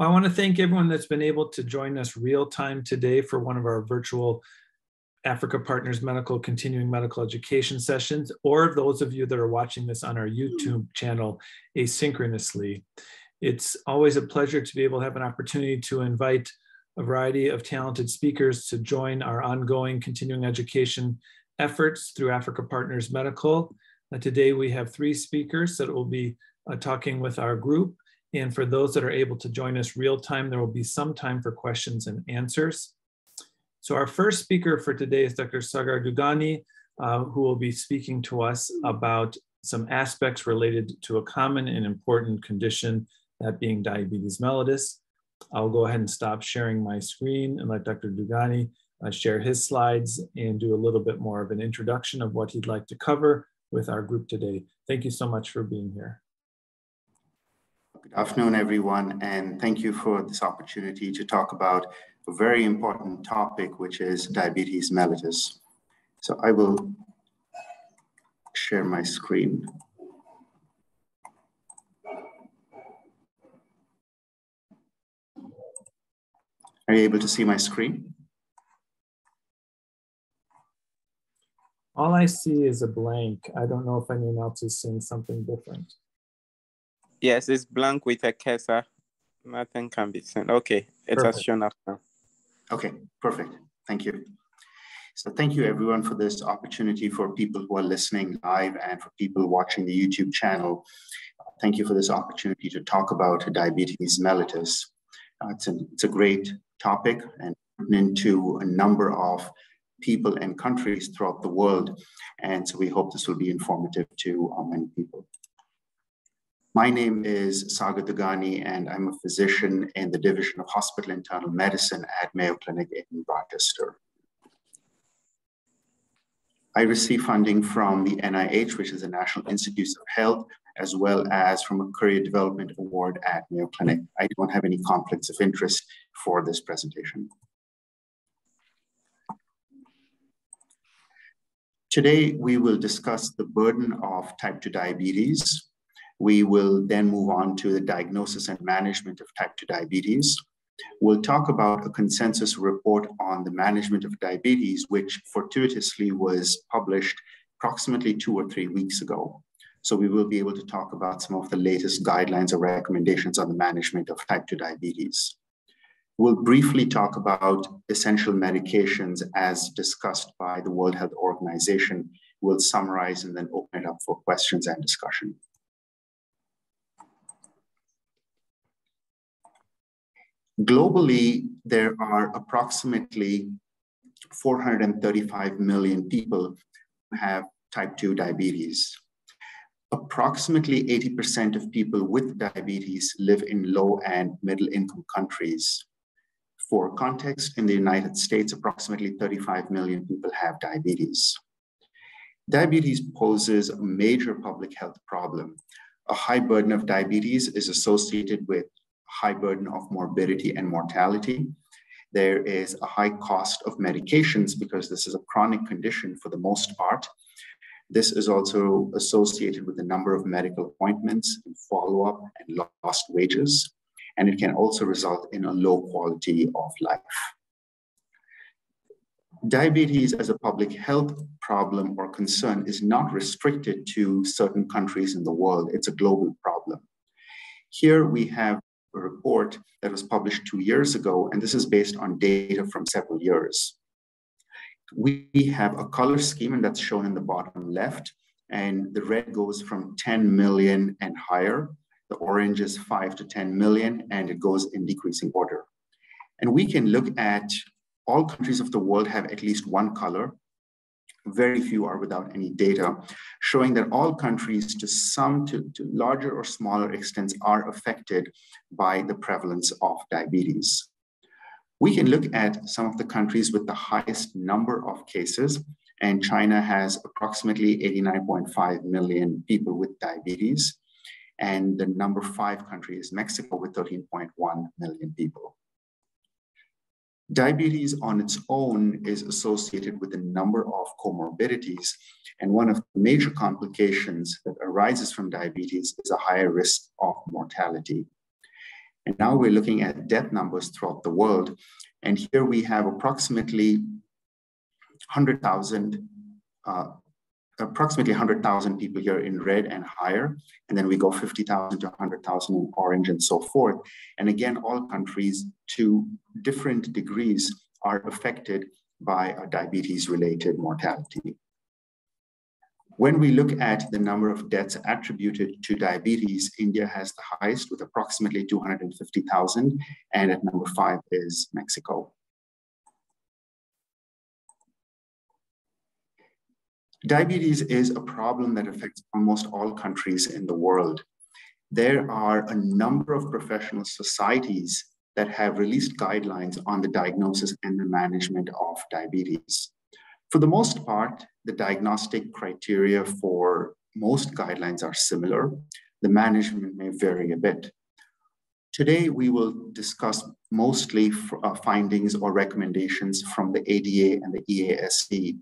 I want to thank everyone that's been able to join us real time today for one of our virtual Africa Partners Medical Continuing Medical Education sessions, or those of you that are watching this on our YouTube channel asynchronously. It's always a pleasure to be able to have an opportunity to invite a variety of talented speakers to join our ongoing continuing education efforts through Africa Partners Medical. Uh, today we have three speakers that will be uh, talking with our group. And for those that are able to join us real time, there will be some time for questions and answers. So our first speaker for today is Dr. Sagar Dugani, uh, who will be speaking to us about some aspects related to a common and important condition, that being diabetes mellitus. I'll go ahead and stop sharing my screen and let Dr. Dugani uh, share his slides and do a little bit more of an introduction of what he'd like to cover with our group today. Thank you so much for being here. Good afternoon, everyone, and thank you for this opportunity to talk about a very important topic, which is diabetes mellitus. So I will share my screen. Are you able to see my screen? All I see is a blank. I don't know if anyone else is seeing something different. Yes, it's blank with a cursor. Nothing can be seen. Okay, it has shown up now. Okay, perfect. Thank you. So thank you everyone for this opportunity for people who are listening live and for people watching the YouTube channel. Thank you for this opportunity to talk about diabetes mellitus. Uh, it's, a, it's a great topic and into a number of people and countries throughout the world. And so we hope this will be informative to uh, many people. My name is Sagar Dugani, and I'm a physician in the Division of Hospital Internal Medicine at Mayo Clinic in Rochester. I receive funding from the NIH, which is the National Institutes of Health, as well as from a Career Development Award at Mayo Clinic. I don't have any conflicts of interest for this presentation. Today, we will discuss the burden of type 2 diabetes. We will then move on to the diagnosis and management of type 2 diabetes. We'll talk about a consensus report on the management of diabetes, which fortuitously was published approximately two or three weeks ago. So we will be able to talk about some of the latest guidelines or recommendations on the management of type 2 diabetes. We'll briefly talk about essential medications as discussed by the World Health Organization. We'll summarize and then open it up for questions and discussion. Globally, there are approximately 435 million people who have type 2 diabetes. Approximately 80% of people with diabetes live in low and middle income countries. For context, in the United States, approximately 35 million people have diabetes. Diabetes poses a major public health problem. A high burden of diabetes is associated with high burden of morbidity and mortality. There is a high cost of medications because this is a chronic condition for the most part. This is also associated with the number of medical appointments and follow-up and lost wages and it can also result in a low quality of life. Diabetes as a public health problem or concern is not restricted to certain countries in the world. It's a global problem. Here we have report that was published two years ago, and this is based on data from several years. We have a color scheme, and that's shown in the bottom left, and the red goes from 10 million and higher the orange is 5 to 10 million, and it goes in decreasing order. And we can look at all countries of the world have at least one color. Very few are without any data, showing that all countries to some to, to larger or smaller extents are affected by the prevalence of diabetes. We can look at some of the countries with the highest number of cases, and China has approximately 89.5 million people with diabetes. And the number five country is Mexico with 13.1 million people. Diabetes on its own is associated with a number of comorbidities. And one of the major complications that arises from diabetes is a higher risk of mortality. And now we're looking at death numbers throughout the world. And here we have approximately 100,000 uh, approximately 100,000 people here in red and higher, and then we go 50,000 to 100,000 in orange and so forth. And again, all countries to different degrees are affected by diabetes-related mortality. When we look at the number of deaths attributed to diabetes, India has the highest with approximately 250,000, and at number five is Mexico. Diabetes is a problem that affects almost all countries in the world. There are a number of professional societies that have released guidelines on the diagnosis and the management of diabetes. For the most part, the diagnostic criteria for most guidelines are similar. The management may vary a bit. Today, we will discuss mostly uh, findings or recommendations from the ADA and the EASD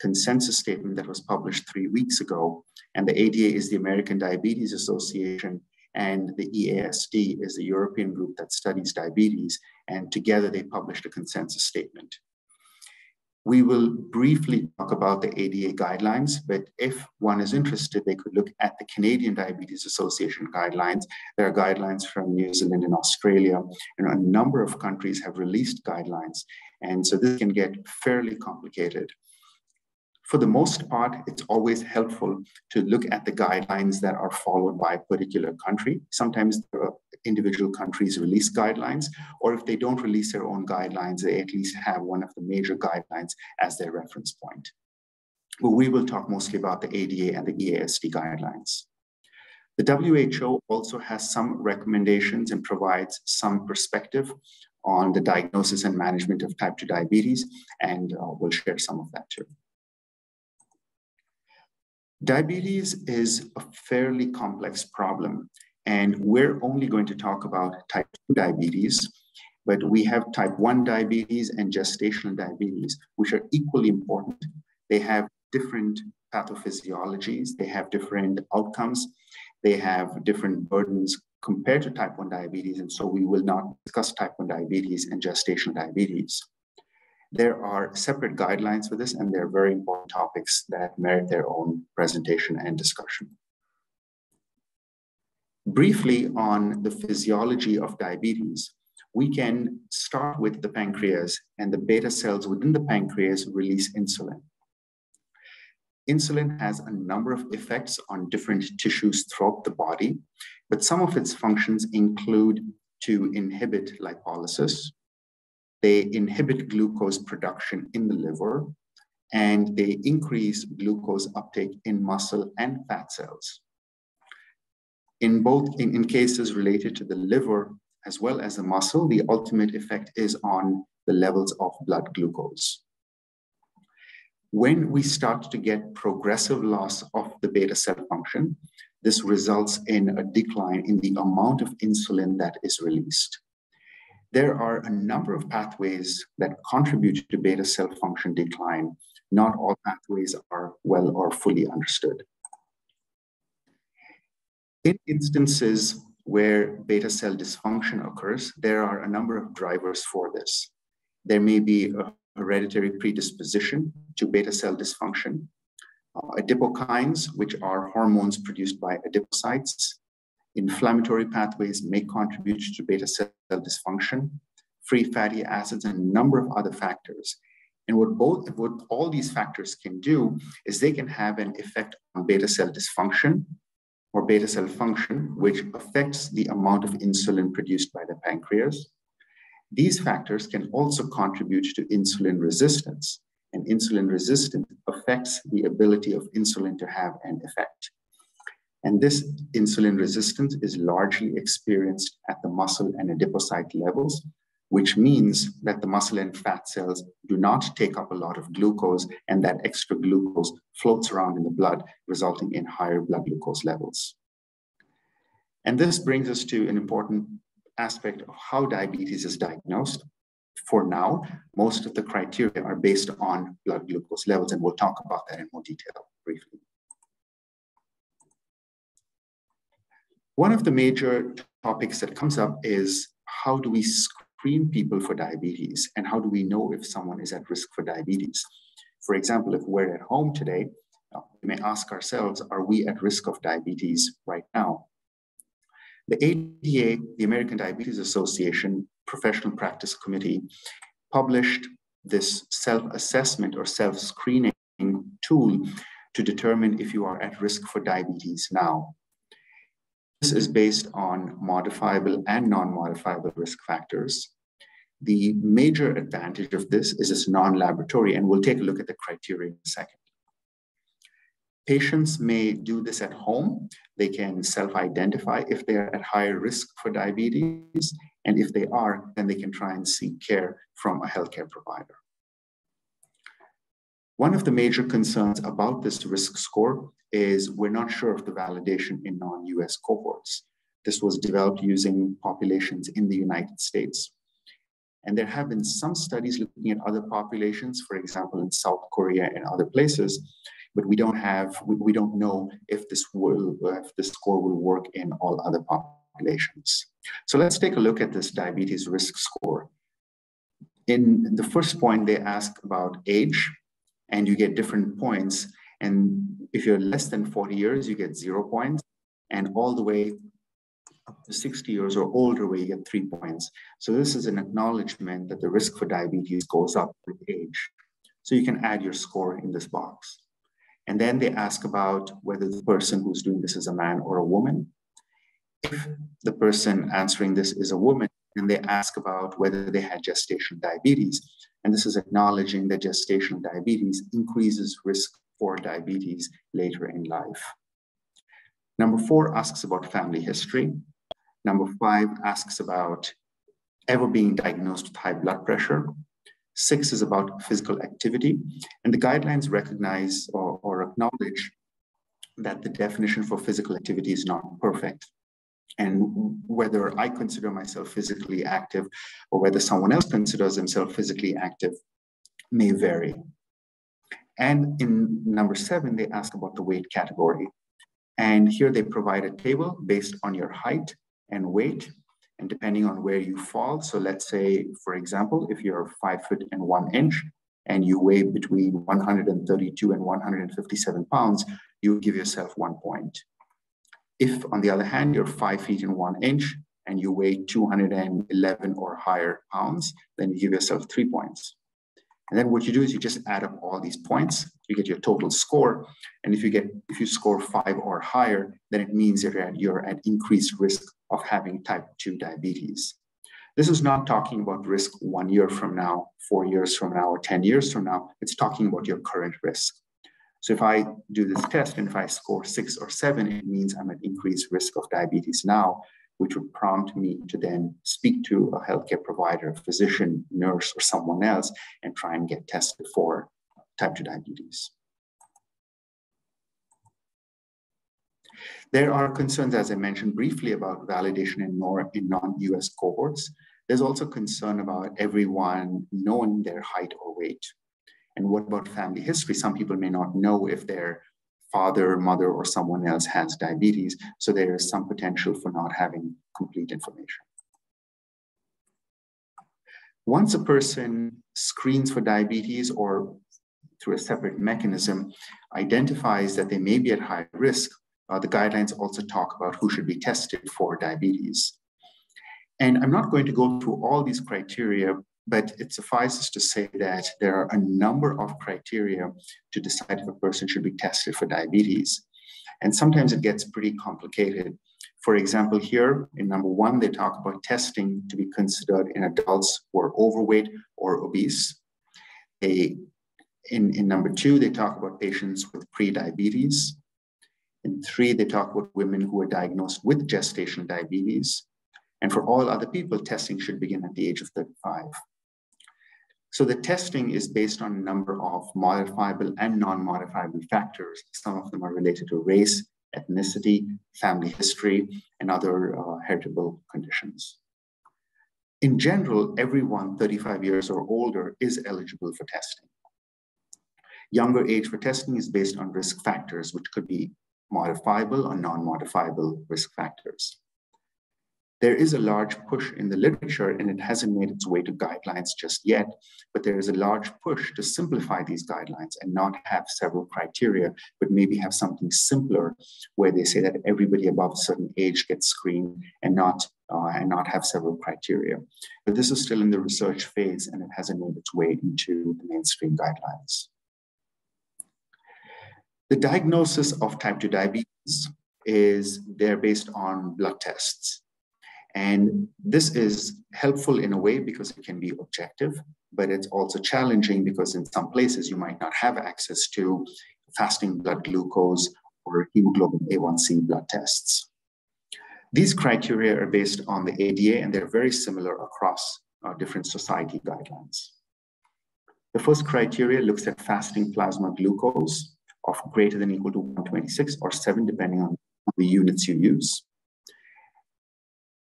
consensus statement that was published three weeks ago. And the ADA is the American Diabetes Association, and the EASD is the European group that studies diabetes. And together they published a consensus statement. We will briefly talk about the ADA guidelines, but if one is interested, they could look at the Canadian Diabetes Association guidelines. There are guidelines from New Zealand and Australia, and a number of countries have released guidelines. And so this can get fairly complicated. For the most part, it's always helpful to look at the guidelines that are followed by a particular country. Sometimes individual countries release guidelines, or if they don't release their own guidelines, they at least have one of the major guidelines as their reference point. But we will talk mostly about the ADA and the EASD guidelines. The WHO also has some recommendations and provides some perspective on the diagnosis and management of type 2 diabetes, and uh, we'll share some of that too. Diabetes is a fairly complex problem, and we're only going to talk about type 2 diabetes, but we have type 1 diabetes and gestational diabetes, which are equally important. They have different pathophysiologies, they have different outcomes, they have different burdens compared to type 1 diabetes, and so we will not discuss type 1 diabetes and gestational diabetes. There are separate guidelines for this, and they're very important topics that merit their own presentation and discussion. Briefly on the physiology of diabetes, we can start with the pancreas, and the beta cells within the pancreas release insulin. Insulin has a number of effects on different tissues throughout the body, but some of its functions include to inhibit lipolysis, they inhibit glucose production in the liver, and they increase glucose uptake in muscle and fat cells. In both in, in cases related to the liver as well as the muscle, the ultimate effect is on the levels of blood glucose. When we start to get progressive loss of the beta cell function, this results in a decline in the amount of insulin that is released there are a number of pathways that contribute to beta cell function decline. Not all pathways are well or fully understood. In instances where beta cell dysfunction occurs, there are a number of drivers for this. There may be a hereditary predisposition to beta cell dysfunction, uh, adipokines, which are hormones produced by adipocytes, Inflammatory pathways may contribute to beta cell dysfunction, free fatty acids, and a number of other factors. And what both what all these factors can do is they can have an effect on beta cell dysfunction or beta cell function, which affects the amount of insulin produced by the pancreas. These factors can also contribute to insulin resistance, and insulin resistance affects the ability of insulin to have an effect. And this insulin resistance is largely experienced at the muscle and adipocyte levels, which means that the muscle and fat cells do not take up a lot of glucose, and that extra glucose floats around in the blood, resulting in higher blood glucose levels. And this brings us to an important aspect of how diabetes is diagnosed. For now, most of the criteria are based on blood glucose levels, and we'll talk about that in more detail briefly. One of the major topics that comes up is how do we screen people for diabetes and how do we know if someone is at risk for diabetes? For example, if we're at home today, uh, we may ask ourselves, are we at risk of diabetes right now? The ADA, the American Diabetes Association Professional Practice Committee, published this self-assessment or self-screening tool to determine if you are at risk for diabetes now. This is based on modifiable and non-modifiable risk factors. The major advantage of this is it's non-laboratory, and we'll take a look at the criteria in a second. Patients may do this at home. They can self-identify if they're at higher risk for diabetes, and if they are, then they can try and seek care from a healthcare provider. One of the major concerns about this risk score is we're not sure of the validation in non-US cohorts. This was developed using populations in the United States. And there have been some studies looking at other populations, for example, in South Korea and other places, but we don't have, we, don't know if this will, if the score will work in all other populations. So let's take a look at this diabetes risk score. In the first point, they ask about age, and you get different points. And if you're less than 40 years, you get zero points. And all the way up to 60 years or older, where you get three points. So this is an acknowledgement that the risk for diabetes goes up with age. So you can add your score in this box. And then they ask about whether the person who's doing this is a man or a woman. If the person answering this is a woman, and they ask about whether they had gestational diabetes. And this is acknowledging that gestational diabetes increases risk for diabetes later in life. Number four asks about family history. Number five asks about ever being diagnosed with high blood pressure. Six is about physical activity. And the guidelines recognize or, or acknowledge that the definition for physical activity is not perfect and whether I consider myself physically active or whether someone else considers themselves physically active may vary. And in number seven, they ask about the weight category. And here they provide a table based on your height and weight, and depending on where you fall. So let's say, for example, if you're five foot and one inch and you weigh between 132 and 157 pounds, you give yourself one point. If, on the other hand, you're five feet and one inch and you weigh 211 or higher pounds, then you give yourself three points. And then what you do is you just add up all these points, you get your total score. And if you get if you score five or higher, then it means you're at, you're at increased risk of having type 2 diabetes. This is not talking about risk one year from now, four years from now, or 10 years from now. It's talking about your current risk. So if I do this test and if I score six or seven, it means I'm at increased risk of diabetes now, which would prompt me to then speak to a healthcare provider, a physician, nurse, or someone else and try and get tested for type 2 diabetes. There are concerns, as I mentioned briefly, about validation in, in non-US cohorts. There's also concern about everyone knowing their height or weight. And what about family history? Some people may not know if their father, mother, or someone else has diabetes. So there is some potential for not having complete information. Once a person screens for diabetes or through a separate mechanism identifies that they may be at high risk, uh, the guidelines also talk about who should be tested for diabetes. And I'm not going to go through all these criteria, but it suffices to say that there are a number of criteria to decide if a person should be tested for diabetes. And sometimes it gets pretty complicated. For example, here in number one, they talk about testing to be considered in adults who are overweight or obese. They, in, in number two, they talk about patients with pre-diabetes. In three, they talk about women who are diagnosed with gestational diabetes. And for all other people, testing should begin at the age of 35. So the testing is based on a number of modifiable and non-modifiable factors. Some of them are related to race, ethnicity, family history, and other uh, heritable conditions. In general, everyone 35 years or older is eligible for testing. Younger age for testing is based on risk factors, which could be modifiable or non-modifiable risk factors. There is a large push in the literature, and it hasn't made its way to guidelines just yet, but there is a large push to simplify these guidelines and not have several criteria, but maybe have something simpler where they say that everybody above a certain age gets screened and not, uh, and not have several criteria. But this is still in the research phase and it hasn't made its way into the mainstream guidelines. The diagnosis of type 2 diabetes is they're based on blood tests. And this is helpful in a way because it can be objective, but it's also challenging because in some places you might not have access to fasting blood glucose or hemoglobin A1C blood tests. These criteria are based on the ADA and they're very similar across uh, different society guidelines. The first criteria looks at fasting plasma glucose of greater than equal to 126 or 7, depending on the units you use.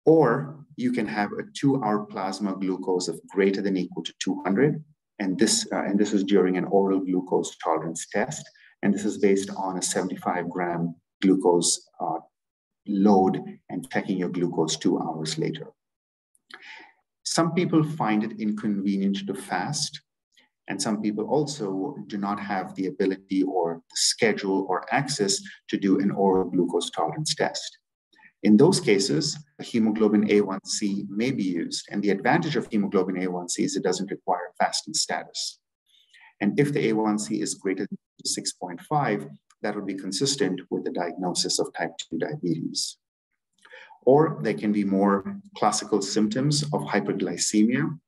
Or you can have a two-hour plasma glucose of greater than equal to 200. And this, uh, and this is during an oral glucose tolerance test. And this is based on a 75 gram glucose uh, load and checking your glucose two hours later. Some people find it inconvenient to fast. And some people also do not have the ability or the schedule or access to do an oral glucose tolerance test. In those cases, hemoglobin A1C may be used. And the advantage of hemoglobin A1C is it doesn't require fasting status. And if the A1C is greater than 6.5, that would be consistent with the diagnosis of type 2 diabetes. Or there can be more classical symptoms of hyperglycemia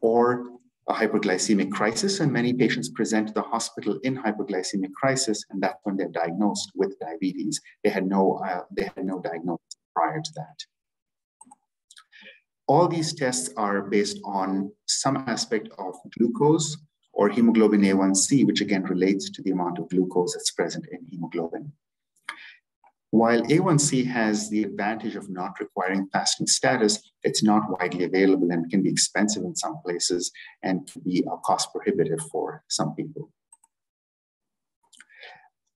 or a hyperglycemic crisis, and many patients present to the hospital in hyperglycemic crisis, and that's when they're diagnosed with diabetes. They had no, uh, they had no diagnosis prior to that. All these tests are based on some aspect of glucose or hemoglobin A1C, which again relates to the amount of glucose that's present in hemoglobin. While A1C has the advantage of not requiring fasting status, it's not widely available and can be expensive in some places and can be uh, cost prohibitive for some people.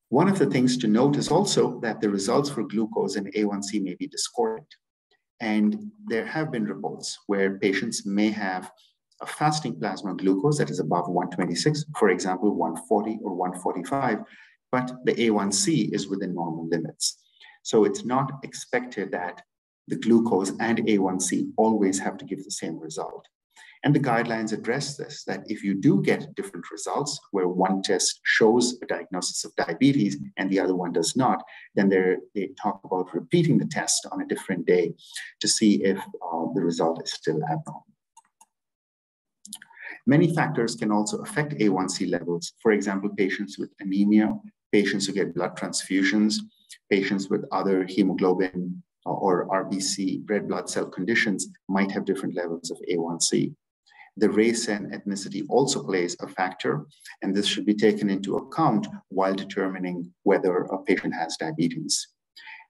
One of the things to note is also that the results for glucose and A1C may be discordant. And there have been reports where patients may have a fasting plasma glucose that is above 126, for example, 140 or 145, but the A1C is within normal limits. So it's not expected that the glucose and A1C always have to give the same result. And the guidelines address this, that if you do get different results where one test shows a diagnosis of diabetes and the other one does not, then they talk about repeating the test on a different day to see if uh, the result is still abnormal. Many factors can also affect A1C levels. For example, patients with anemia, patients who get blood transfusions, patients with other hemoglobin or RBC, red blood cell conditions might have different levels of A1C. The race and ethnicity also plays a factor, and this should be taken into account while determining whether a patient has diabetes.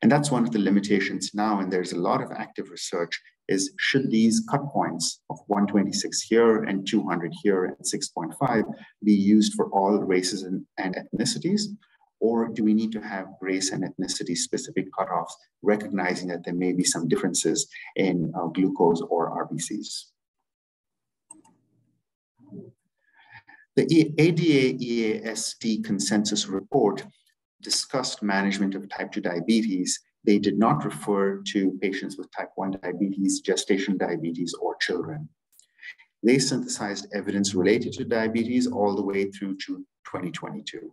And that's one of the limitations now, and there's a lot of active research, is should these cut points of 126 here and 200 here and 6.5 be used for all races and, and ethnicities, or do we need to have race and ethnicity specific cutoffs, recognizing that there may be some differences in uh, glucose or RBCs? The ADA EASD consensus report discussed management of type 2 diabetes. They did not refer to patients with type 1 diabetes, gestation diabetes, or children. They synthesized evidence related to diabetes all the way through to 2022.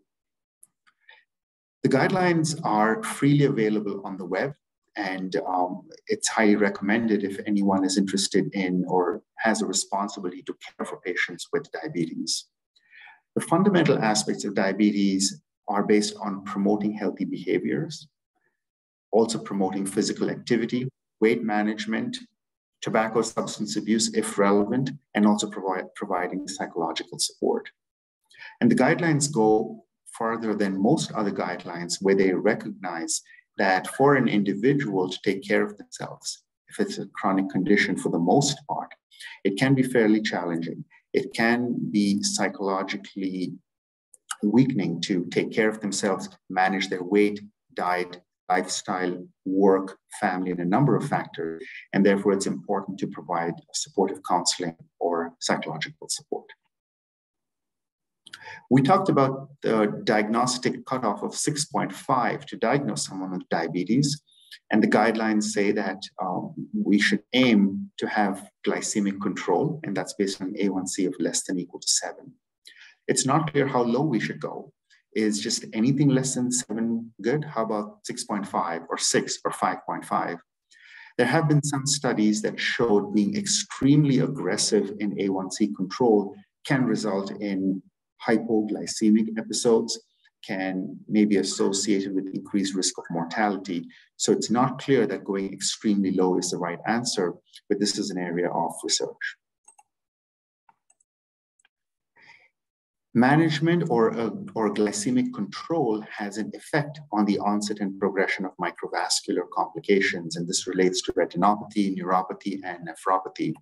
The guidelines are freely available on the web, and um, it's highly recommended if anyone is interested in or has a responsibility to care for patients with diabetes. The fundamental aspects of diabetes are based on promoting healthy behaviors, also promoting physical activity, weight management, tobacco substance abuse if relevant, and also provide, providing psychological support. And the guidelines go further than most other guidelines where they recognize that for an individual to take care of themselves, if it's a chronic condition for the most part, it can be fairly challenging. It can be psychologically weakening to take care of themselves, manage their weight, diet, lifestyle, work, family, and a number of factors. And therefore, it's important to provide supportive counseling or psychological support. We talked about the diagnostic cutoff of 6.5 to diagnose someone with diabetes. And the guidelines say that um, we should aim to have glycemic control, and that's based on A1C of less than equal to seven. It's not clear how low we should go. Is just anything less than seven good? How about 6.5 or six or 5.5? There have been some studies that showed being extremely aggressive in A1C control can result in hypoglycemic episodes, can maybe associated with increased risk of mortality. So it's not clear that going extremely low is the right answer, but this is an area of research. Management or, uh, or glycemic control has an effect on the onset and progression of microvascular complications, and this relates to retinopathy, neuropathy, and nephropathy.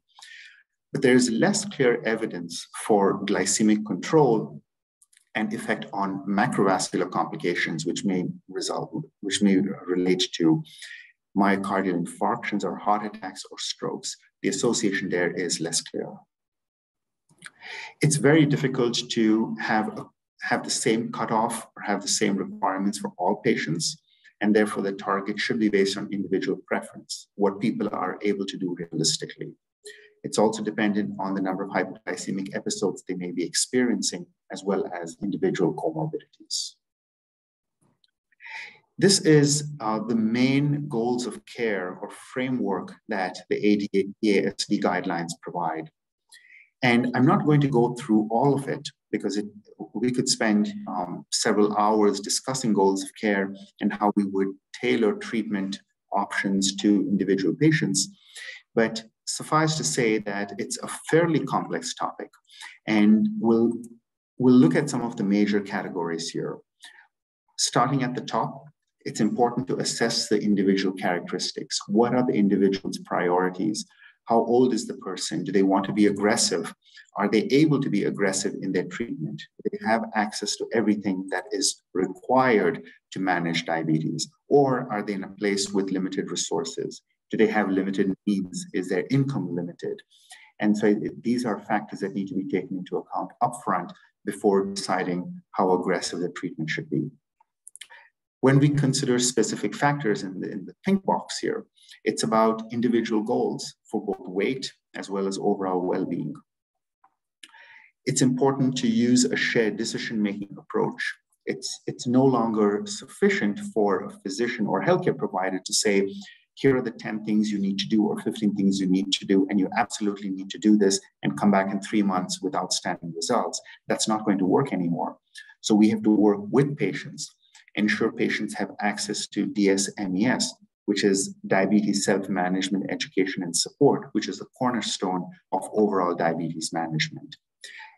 But there is less clear evidence for glycemic control and effect on macrovascular complications, which may result, which may relate to myocardial infarctions or heart attacks or strokes. The association there is less clear. It's very difficult to have, have the same cutoff or have the same requirements for all patients. And therefore, the target should be based on individual preference, what people are able to do realistically. It's also dependent on the number of hypoglycemic episodes they may be experiencing, as well as individual comorbidities. This is uh, the main goals of care or framework that the ADA-EASD guidelines provide. And I'm not going to go through all of it because it, we could spend um, several hours discussing goals of care and how we would tailor treatment options to individual patients. But suffice to say that it's a fairly complex topic. And we'll, we'll look at some of the major categories here. Starting at the top, it's important to assess the individual characteristics. What are the individual's priorities? How old is the person? Do they want to be aggressive? Are they able to be aggressive in their treatment? Do they have access to everything that is required to manage diabetes? Or are they in a place with limited resources? Do they have limited needs? Is their income limited? And so these are factors that need to be taken into account upfront before deciding how aggressive the treatment should be. When we consider specific factors in the, in the pink box here, it's about individual goals for both weight as well as overall well-being. It's important to use a shared decision-making approach. It's, it's no longer sufficient for a physician or healthcare provider to say, here are the 10 things you need to do or 15 things you need to do, and you absolutely need to do this and come back in three months with outstanding results. That's not going to work anymore. So we have to work with patients, ensure patients have access to DSMES, which is diabetes self-management education and support, which is the cornerstone of overall diabetes management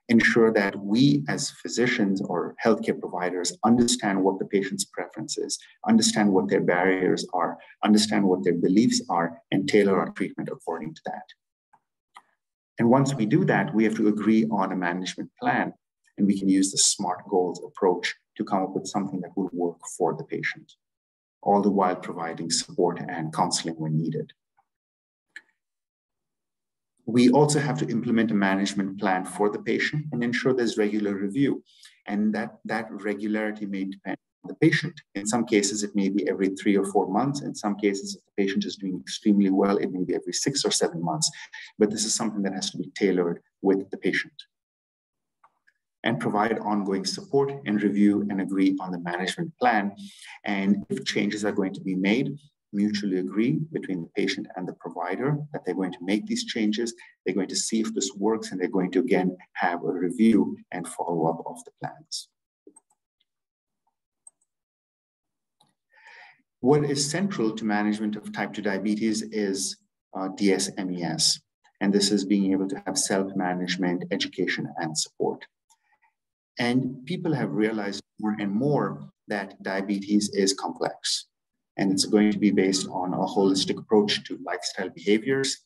ensure that we as physicians or healthcare providers understand what the patient's preference is, understand what their barriers are, understand what their beliefs are, and tailor our treatment according to that. And once we do that, we have to agree on a management plan, and we can use the SMART goals approach to come up with something that will work for the patient, all the while providing support and counseling when needed we also have to implement a management plan for the patient and ensure there's regular review. And that, that regularity may depend on the patient. In some cases, it may be every three or four months. In some cases, if the patient is doing extremely well, it may be every six or seven months. But this is something that has to be tailored with the patient. And provide ongoing support and review and agree on the management plan. And if changes are going to be made, mutually agree between the patient and the provider that they're going to make these changes. They're going to see if this works, and they're going to again have a review and follow up of the plans. What is central to management of type 2 diabetes is uh, DSMES. And this is being able to have self-management, education, and support. And people have realized more and more that diabetes is complex. And it's going to be based on a holistic approach to lifestyle behaviors,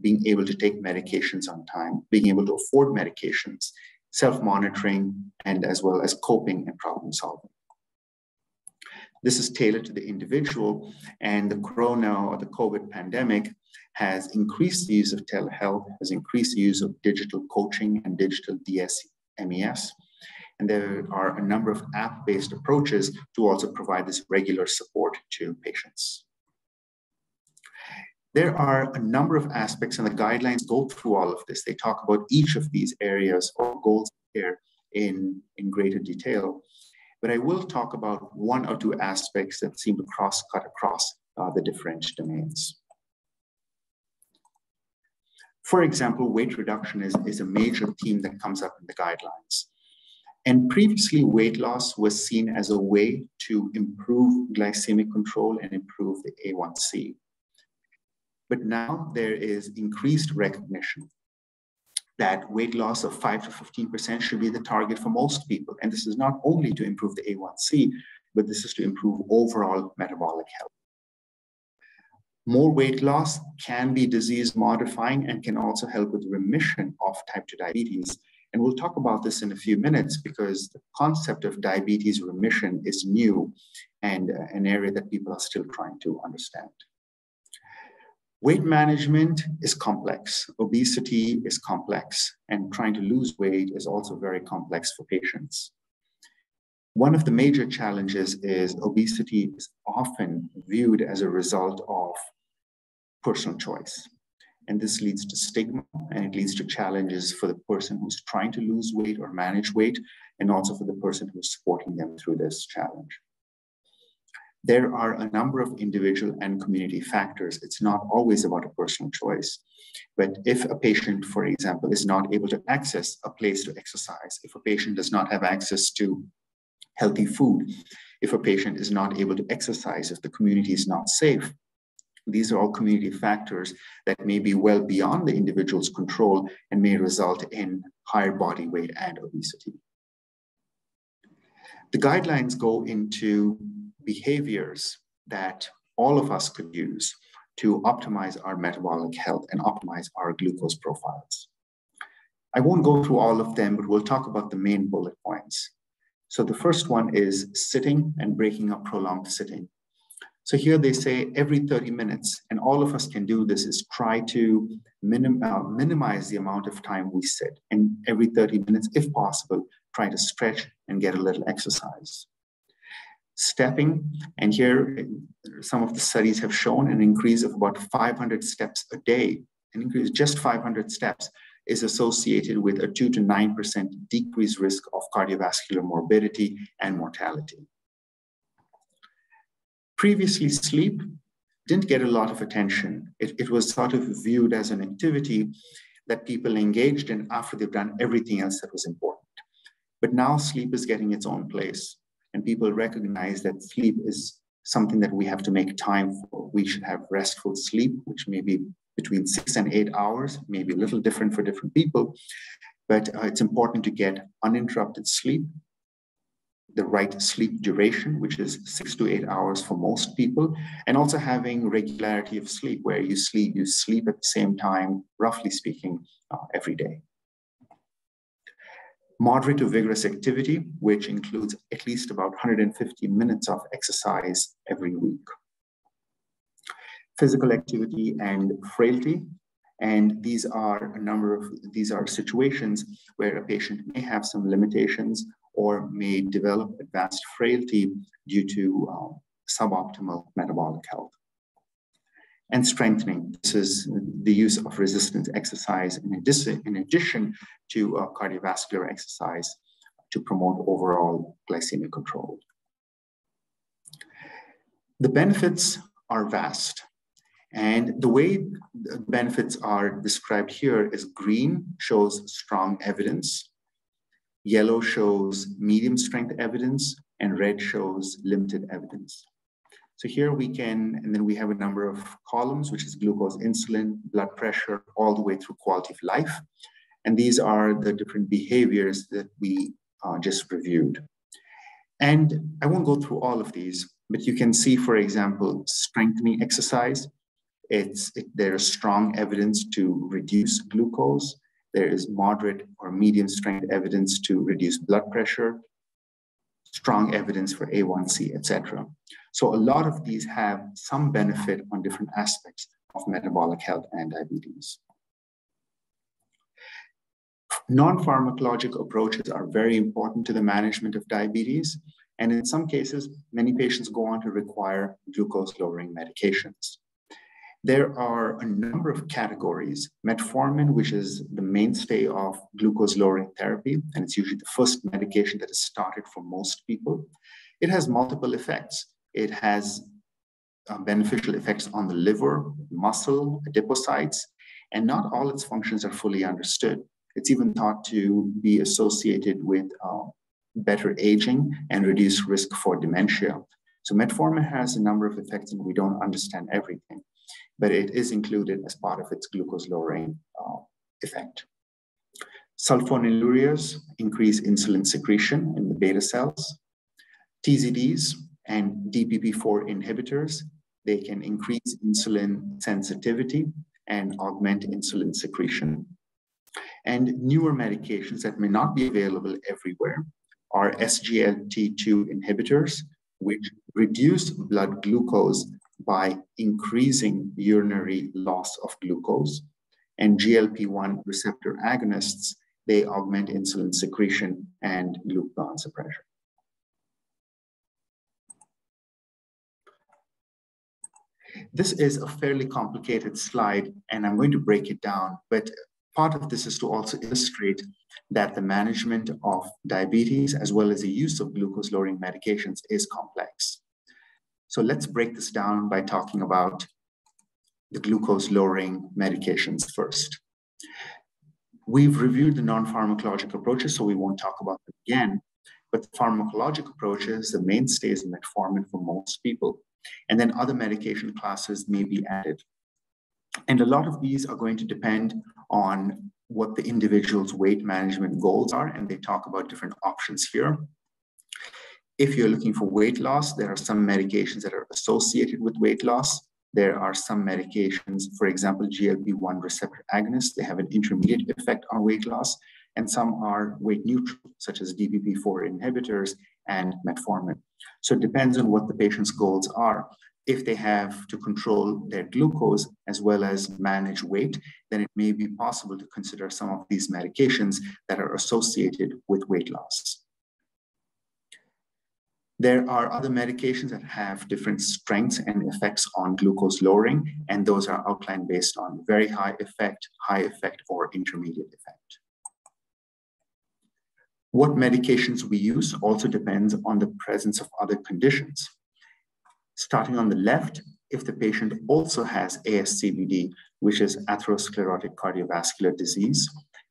being able to take medications on time, being able to afford medications, self monitoring, and as well as coping and problem solving. This is tailored to the individual, and the corona or the COVID pandemic has increased the use of telehealth, has increased the use of digital coaching and digital DSMES. And there are a number of app based approaches to also provide this regular support to patients. There are a number of aspects, and the guidelines go through all of this. They talk about each of these areas or goals here in, in greater detail. But I will talk about one or two aspects that seem to cross cut across uh, the different domains. For example, weight reduction is, is a major theme that comes up in the guidelines. And previously, weight loss was seen as a way to improve glycemic control and improve the A1C. But now there is increased recognition that weight loss of 5 to 15% should be the target for most people. And this is not only to improve the A1C, but this is to improve overall metabolic health. More weight loss can be disease modifying and can also help with remission of type 2 diabetes. And we'll talk about this in a few minutes because the concept of diabetes remission is new and uh, an area that people are still trying to understand. Weight management is complex. Obesity is complex, and trying to lose weight is also very complex for patients. One of the major challenges is obesity is often viewed as a result of personal choice. And this leads to stigma and it leads to challenges for the person who's trying to lose weight or manage weight, and also for the person who's supporting them through this challenge. There are a number of individual and community factors. It's not always about a personal choice. But if a patient, for example, is not able to access a place to exercise, if a patient does not have access to healthy food, if a patient is not able to exercise, if the community is not safe, these are all community factors that may be well beyond the individual's control and may result in higher body weight and obesity. The guidelines go into behaviors that all of us could use to optimize our metabolic health and optimize our glucose profiles. I won't go through all of them, but we'll talk about the main bullet points. So the first one is sitting and breaking up prolonged sitting. So here they say every 30 minutes, and all of us can do this is try to minim, uh, minimize the amount of time we sit. And every 30 minutes, if possible, try to stretch and get a little exercise. Stepping, and here some of the studies have shown an increase of about 500 steps a day, an increase just 500 steps is associated with a 2 to 9% decreased risk of cardiovascular morbidity and mortality. Previously, sleep didn't get a lot of attention. It, it was sort of viewed as an activity that people engaged in after they've done everything else that was important. But now sleep is getting its own place, and people recognize that sleep is something that we have to make time for. We should have restful sleep, which may be between six and eight hours, maybe a little different for different people. But uh, it's important to get uninterrupted sleep the right sleep duration, which is six to eight hours for most people, and also having regularity of sleep, where you sleep, you sleep at the same time, roughly speaking, uh, every day. Moderate to vigorous activity, which includes at least about 150 minutes of exercise every week. Physical activity and frailty, and these are a number of these are situations where a patient may have some limitations or may develop advanced frailty due to um, suboptimal metabolic health. And strengthening, this is the use of resistance exercise in addition, in addition to uh, cardiovascular exercise to promote overall glycemic control. The benefits are vast. And the way the benefits are described here is green shows strong evidence Yellow shows medium strength evidence and red shows limited evidence. So here we can, and then we have a number of columns, which is glucose, insulin, blood pressure, all the way through quality of life. And these are the different behaviors that we uh, just reviewed. And I won't go through all of these, but you can see, for example, strengthening exercise. It's, it, there's strong evidence to reduce glucose there is moderate or medium strength evidence to reduce blood pressure. strong evidence for A1C, etc. So a lot of these have some benefit on different aspects of metabolic health and diabetes. Non-pharmacologic approaches are very important to the management of diabetes. And in some cases, many patients go on to require glucose-lowering medications. There are a number of categories. Metformin, which is the mainstay of glucose-lowering therapy, and it's usually the first medication that is started for most people. It has multiple effects. It has uh, beneficial effects on the liver, muscle, adipocytes, and not all its functions are fully understood. It's even thought to be associated with uh, better aging and reduced risk for dementia. So metformin has a number of effects and we don't understand everything, but it is included as part of its glucose lowering uh, effect. Sulfonylureas increase insulin secretion in the beta cells. TZDs and DPP-4 inhibitors, they can increase insulin sensitivity and augment insulin secretion. And newer medications that may not be available everywhere are SGLT2 inhibitors, which reduce blood glucose by increasing urinary loss of glucose. And GLP-1 receptor agonists, they augment insulin secretion and glucagon suppression. This is a fairly complicated slide, and I'm going to break it down, but part of this is to also illustrate that the management of diabetes as well as the use of glucose lowering medications is complex. So let's break this down by talking about the glucose lowering medications first. We've reviewed the non-pharmacologic approaches, so we won't talk about them again, but the pharmacologic approaches, the mainstays in metformin for most people, and then other medication classes may be added. And a lot of these are going to depend on what the individual's weight management goals are, and they talk about different options here. If you're looking for weight loss, there are some medications that are associated with weight loss. There are some medications, for example, GLP-1 receptor agonists, they have an intermediate effect on weight loss, and some are weight neutral, such as DPP-4 inhibitors and metformin. So it depends on what the patient's goals are. If they have to control their glucose as well as manage weight, then it may be possible to consider some of these medications that are associated with weight loss. There are other medications that have different strengths and effects on glucose lowering, and those are outlined based on very high effect, high effect, or intermediate effect. What medications we use also depends on the presence of other conditions. Starting on the left, if the patient also has ASCVD, which is atherosclerotic cardiovascular disease,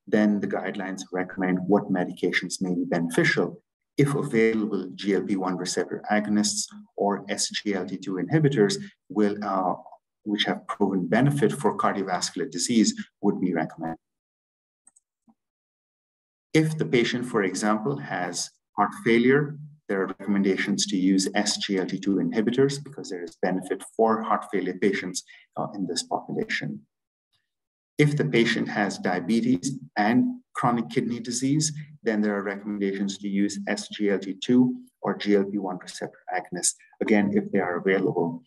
then the guidelines recommend what medications may be beneficial if available GLP-1 receptor agonists or SGLT2 inhibitors will, uh, which have proven benefit for cardiovascular disease would be recommended. If the patient, for example, has heart failure, there are recommendations to use SGLT2 inhibitors because there is benefit for heart failure patients uh, in this population. If the patient has diabetes and chronic kidney disease, then there are recommendations to use SGLT2 or GLP-1 receptor agonists, again, if they are available.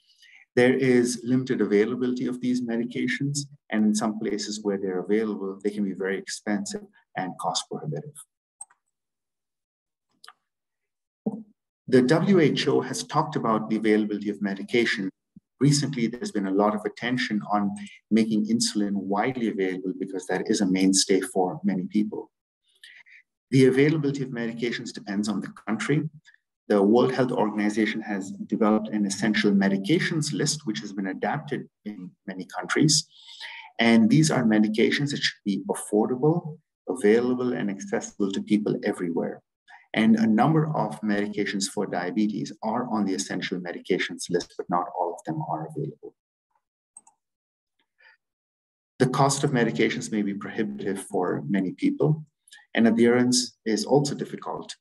There is limited availability of these medications, and in some places where they're available, they can be very expensive and cost prohibitive. The WHO has talked about the availability of medication. Recently, there's been a lot of attention on making insulin widely available because that is a mainstay for many people. The availability of medications depends on the country. The World Health Organization has developed an essential medications list, which has been adapted in many countries. And these are medications that should be affordable, available, and accessible to people everywhere. And a number of medications for diabetes are on the essential medications list, but not all of them are available. The cost of medications may be prohibitive for many people, and adherence is also difficult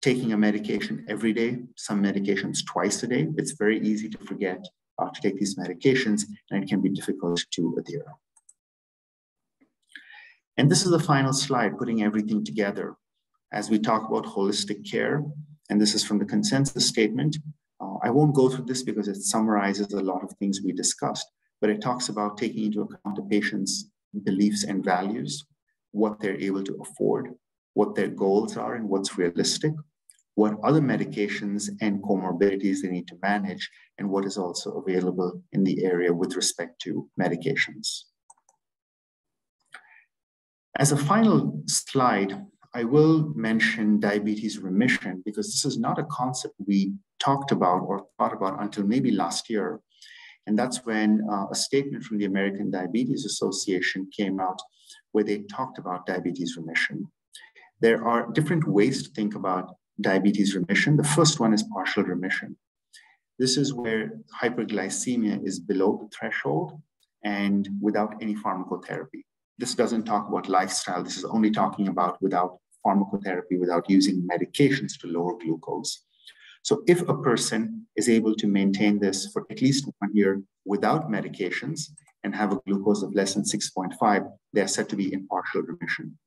taking a medication every day, some medications twice a day, it's very easy to forget uh, to take these medications and it can be difficult to adhere. And this is the final slide, putting everything together. As we talk about holistic care, and this is from the consensus statement. Uh, I won't go through this because it summarizes a lot of things we discussed, but it talks about taking into account a patient's beliefs and values, what they're able to afford, what their goals are and what's realistic, what other medications and comorbidities they need to manage, and what is also available in the area with respect to medications. As a final slide, I will mention diabetes remission because this is not a concept we talked about or thought about until maybe last year. And that's when uh, a statement from the American Diabetes Association came out where they talked about diabetes remission. There are different ways to think about diabetes remission. The first one is partial remission. This is where hyperglycemia is below the threshold and without any pharmacotherapy. This doesn't talk about lifestyle. This is only talking about without pharmacotherapy, without using medications to lower glucose. So if a person is able to maintain this for at least one year without medications and have a glucose of less than 6.5, they're said to be in partial remission.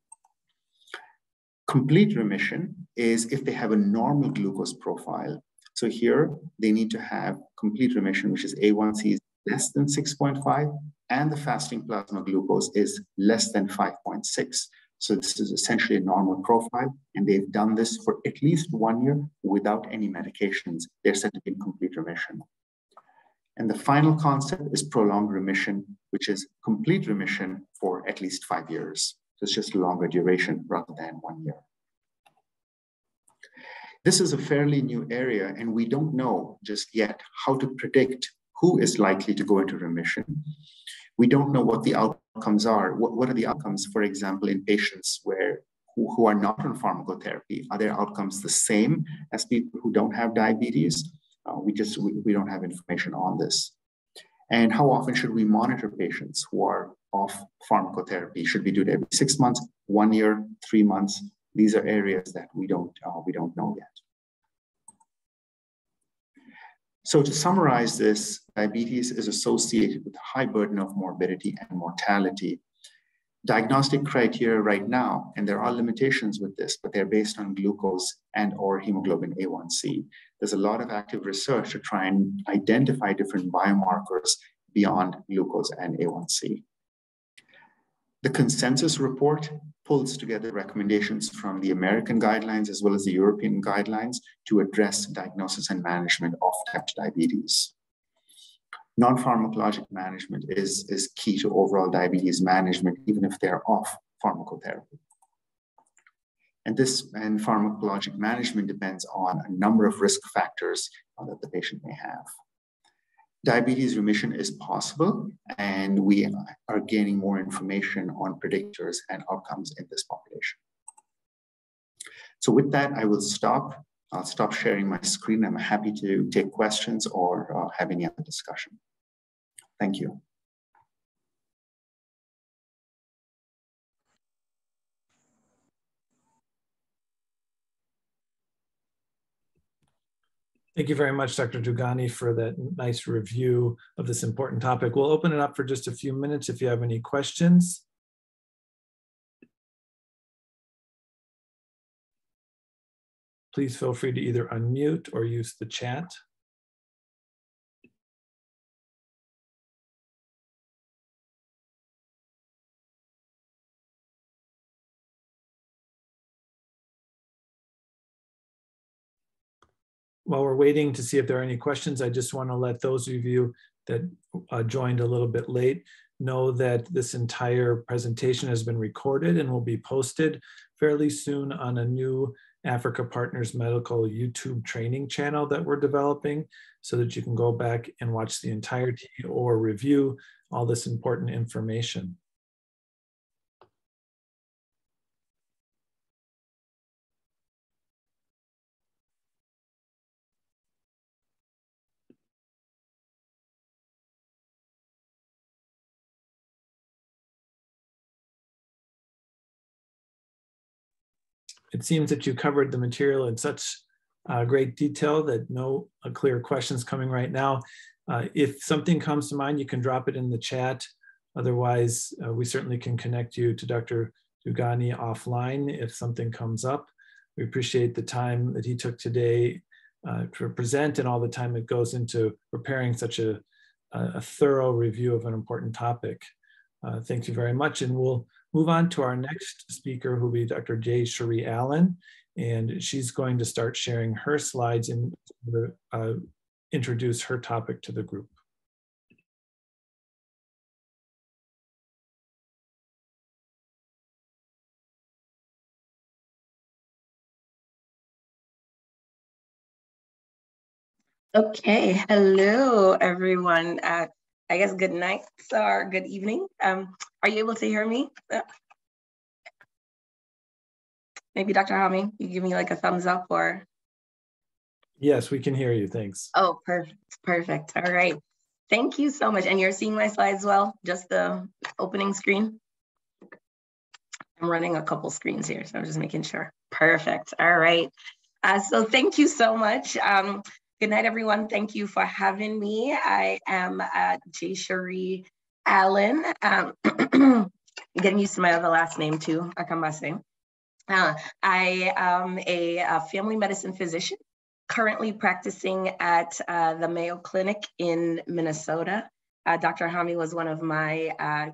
Complete remission is if they have a normal glucose profile. So here they need to have complete remission, which is A1C is less than 6.5 and the fasting plasma glucose is less than 5.6. So this is essentially a normal profile, and they've done this for at least one year without any medications. They're said to be in complete remission. And the final concept is prolonged remission, which is complete remission for at least five years. So it's just a longer duration rather than one year. This is a fairly new area, and we don't know just yet how to predict who is likely to go into remission. We don't know what the outcomes are. What, what are the outcomes, for example, in patients where who, who are not on pharmacotherapy? Are their outcomes the same as people who don't have diabetes? Uh, we just we, we don't have information on this. And how often should we monitor patients who are off pharmacotherapy? Should we do it every six months, one year, three months? These are areas that we don't uh, we don't know yet. So to summarize this, diabetes is associated with a high burden of morbidity and mortality. Diagnostic criteria right now, and there are limitations with this, but they're based on glucose and or hemoglobin A1C. There's a lot of active research to try and identify different biomarkers beyond glucose and A1C. The consensus report pulls together recommendations from the American guidelines as well as the European guidelines to address diagnosis and management of type 2 diabetes. Non-pharmacologic management is, is key to overall diabetes management, even if they're off pharmacotherapy. And this and pharmacologic management depends on a number of risk factors that the patient may have diabetes remission is possible, and we are gaining more information on predictors and outcomes in this population. So with that, I will stop. I'll stop sharing my screen. I'm happy to take questions or uh, have any other discussion. Thank you. Thank you very much, Dr. Dugani, for that nice review of this important topic. We'll open it up for just a few minutes if you have any questions. Please feel free to either unmute or use the chat. While we're waiting to see if there are any questions, I just want to let those of you that uh, joined a little bit late know that this entire presentation has been recorded and will be posted fairly soon on a new Africa Partners Medical YouTube training channel that we're developing so that you can go back and watch the entirety or review all this important information. It seems that you covered the material in such uh, great detail that no uh, clear questions coming right now. Uh, if something comes to mind, you can drop it in the chat. Otherwise, uh, we certainly can connect you to Dr. Dugani offline if something comes up. We appreciate the time that he took today uh, to present and all the time it goes into preparing such a, a thorough review of an important topic. Uh, thank you very much. And we'll move on to our next speaker, who will be Dr. J. Cherie Allen. And she's going to start sharing her slides and uh, introduce her topic to the group. Okay, hello everyone. Uh, I guess good night or good evening. Um, are you able to hear me? Uh, maybe Dr. Hami, you give me like a thumbs up or? Yes, we can hear you, thanks. Oh, perfect, perfect. All right. Thank you so much. And you're seeing my slides well, just the opening screen? I'm running a couple screens here, so I'm just making sure. Perfect, all right. Uh, so thank you so much. Um, Good night, everyone. Thank you for having me. I am uh, J. Cherie Allen. Um, getting used to my other last name too, Akambase. Uh, I am a, a, family medicine physician, currently practicing at uh, the Mayo Clinic in Minnesota. Uh, Dr. Hami was one of my uh,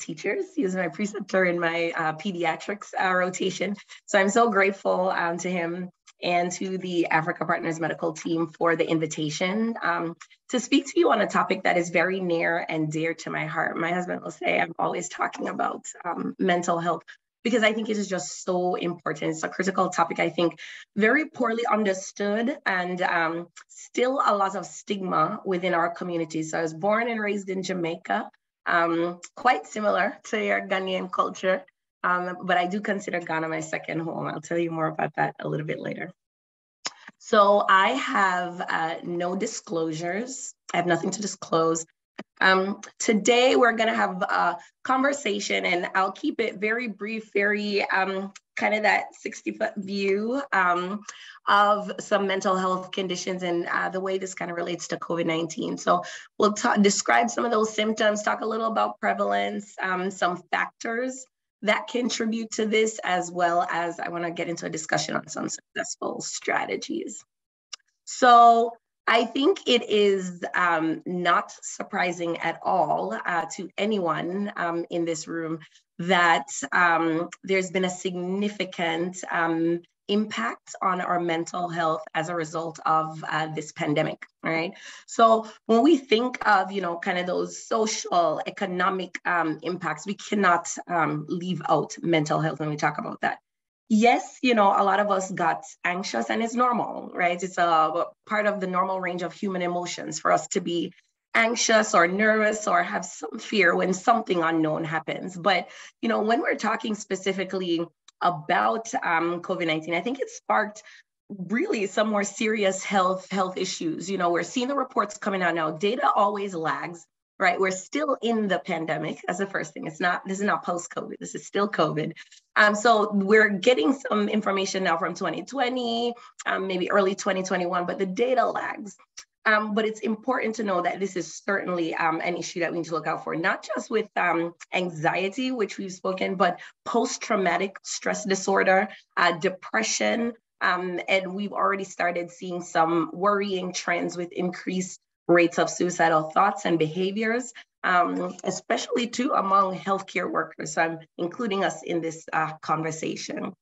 teachers. He was my preceptor in my uh, pediatrics uh, rotation. So I'm so grateful um, to him and to the Africa Partners Medical Team for the invitation um, to speak to you on a topic that is very near and dear to my heart. My husband will say I'm always talking about um, mental health because I think it is just so important. It's a critical topic, I think, very poorly understood and um, still a lot of stigma within our community. So I was born and raised in Jamaica, um, quite similar to your Ghanaian culture. Um, but I do consider Ghana my second home. I'll tell you more about that a little bit later. So I have uh, no disclosures. I have nothing to disclose. Um, today we're gonna have a conversation and I'll keep it very brief, very um, kind of that 60 foot view um, of some mental health conditions and uh, the way this kind of relates to COVID-19. So we'll describe some of those symptoms, talk a little about prevalence, um, some factors that contribute to this, as well as I want to get into a discussion on some successful strategies. So I think it is um, not surprising at all uh, to anyone um, in this room that um, there's been a significant um, impact on our mental health as a result of uh, this pandemic, right? So when we think of, you know, kind of those social, economic um, impacts, we cannot um, leave out mental health when we talk about that. Yes, you know, a lot of us got anxious and it's normal, right? It's a part of the normal range of human emotions for us to be anxious or nervous or have some fear when something unknown happens. But, you know, when we're talking specifically about um, COVID-19, I think it sparked really some more serious health health issues. You know, we're seeing the reports coming out now. Data always lags, right? We're still in the pandemic. That's the first thing. It's not, this is not post-COVID. This is still COVID. Um, so we're getting some information now from 2020, um, maybe early 2021, but the data lags. Um, but it's important to know that this is certainly um, an issue that we need to look out for, not just with um, anxiety, which we've spoken, but post-traumatic stress disorder, uh, depression, um, and we've already started seeing some worrying trends with increased rates of suicidal thoughts and behaviors, um, especially too among healthcare workers. So I'm including us in this uh, conversation.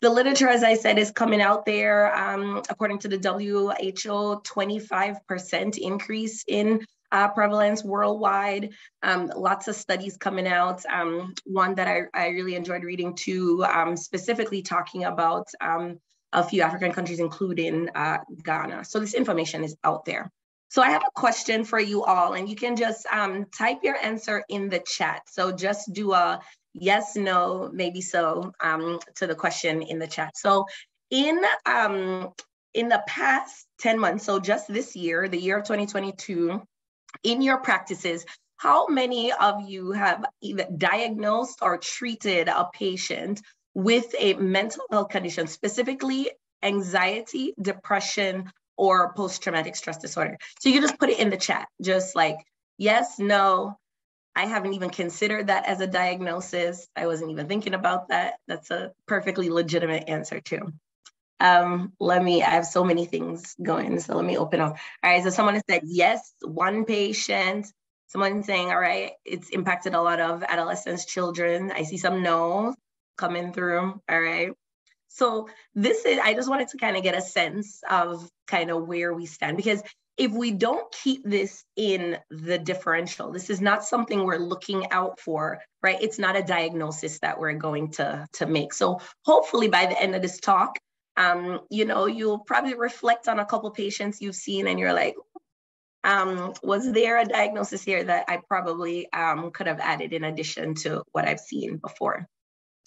The literature, as I said, is coming out there. Um, according to the WHO, 25% increase in uh, prevalence worldwide. Um, lots of studies coming out. Um, one that I, I, really enjoyed reading too, um, specifically talking about um, a few African countries, including uh, Ghana. So this information is out there. So I have a question for you all, and you can just um, type your answer in the chat. So just do a yes, no, maybe so um, to the question in the chat. So in um, in the past 10 months, so just this year, the year of 2022, in your practices, how many of you have either diagnosed or treated a patient with a mental health condition, specifically anxiety, depression, or post-traumatic stress disorder? So you just put it in the chat, just like yes, no, I haven't even considered that as a diagnosis. I wasn't even thinking about that. That's a perfectly legitimate answer too. Um, let me, I have so many things going, so let me open up. All right, so someone said yes, one patient. Someone saying, all right, it's impacted a lot of adolescents, children. I see some no coming through. All right. So this is, I just wanted to kind of get a sense of kind of where we stand because if we don't keep this in the differential, this is not something we're looking out for, right? It's not a diagnosis that we're going to, to make. So hopefully by the end of this talk, um, you know, you'll probably reflect on a couple patients you've seen and you're like, um, was there a diagnosis here that I probably um, could have added in addition to what I've seen before?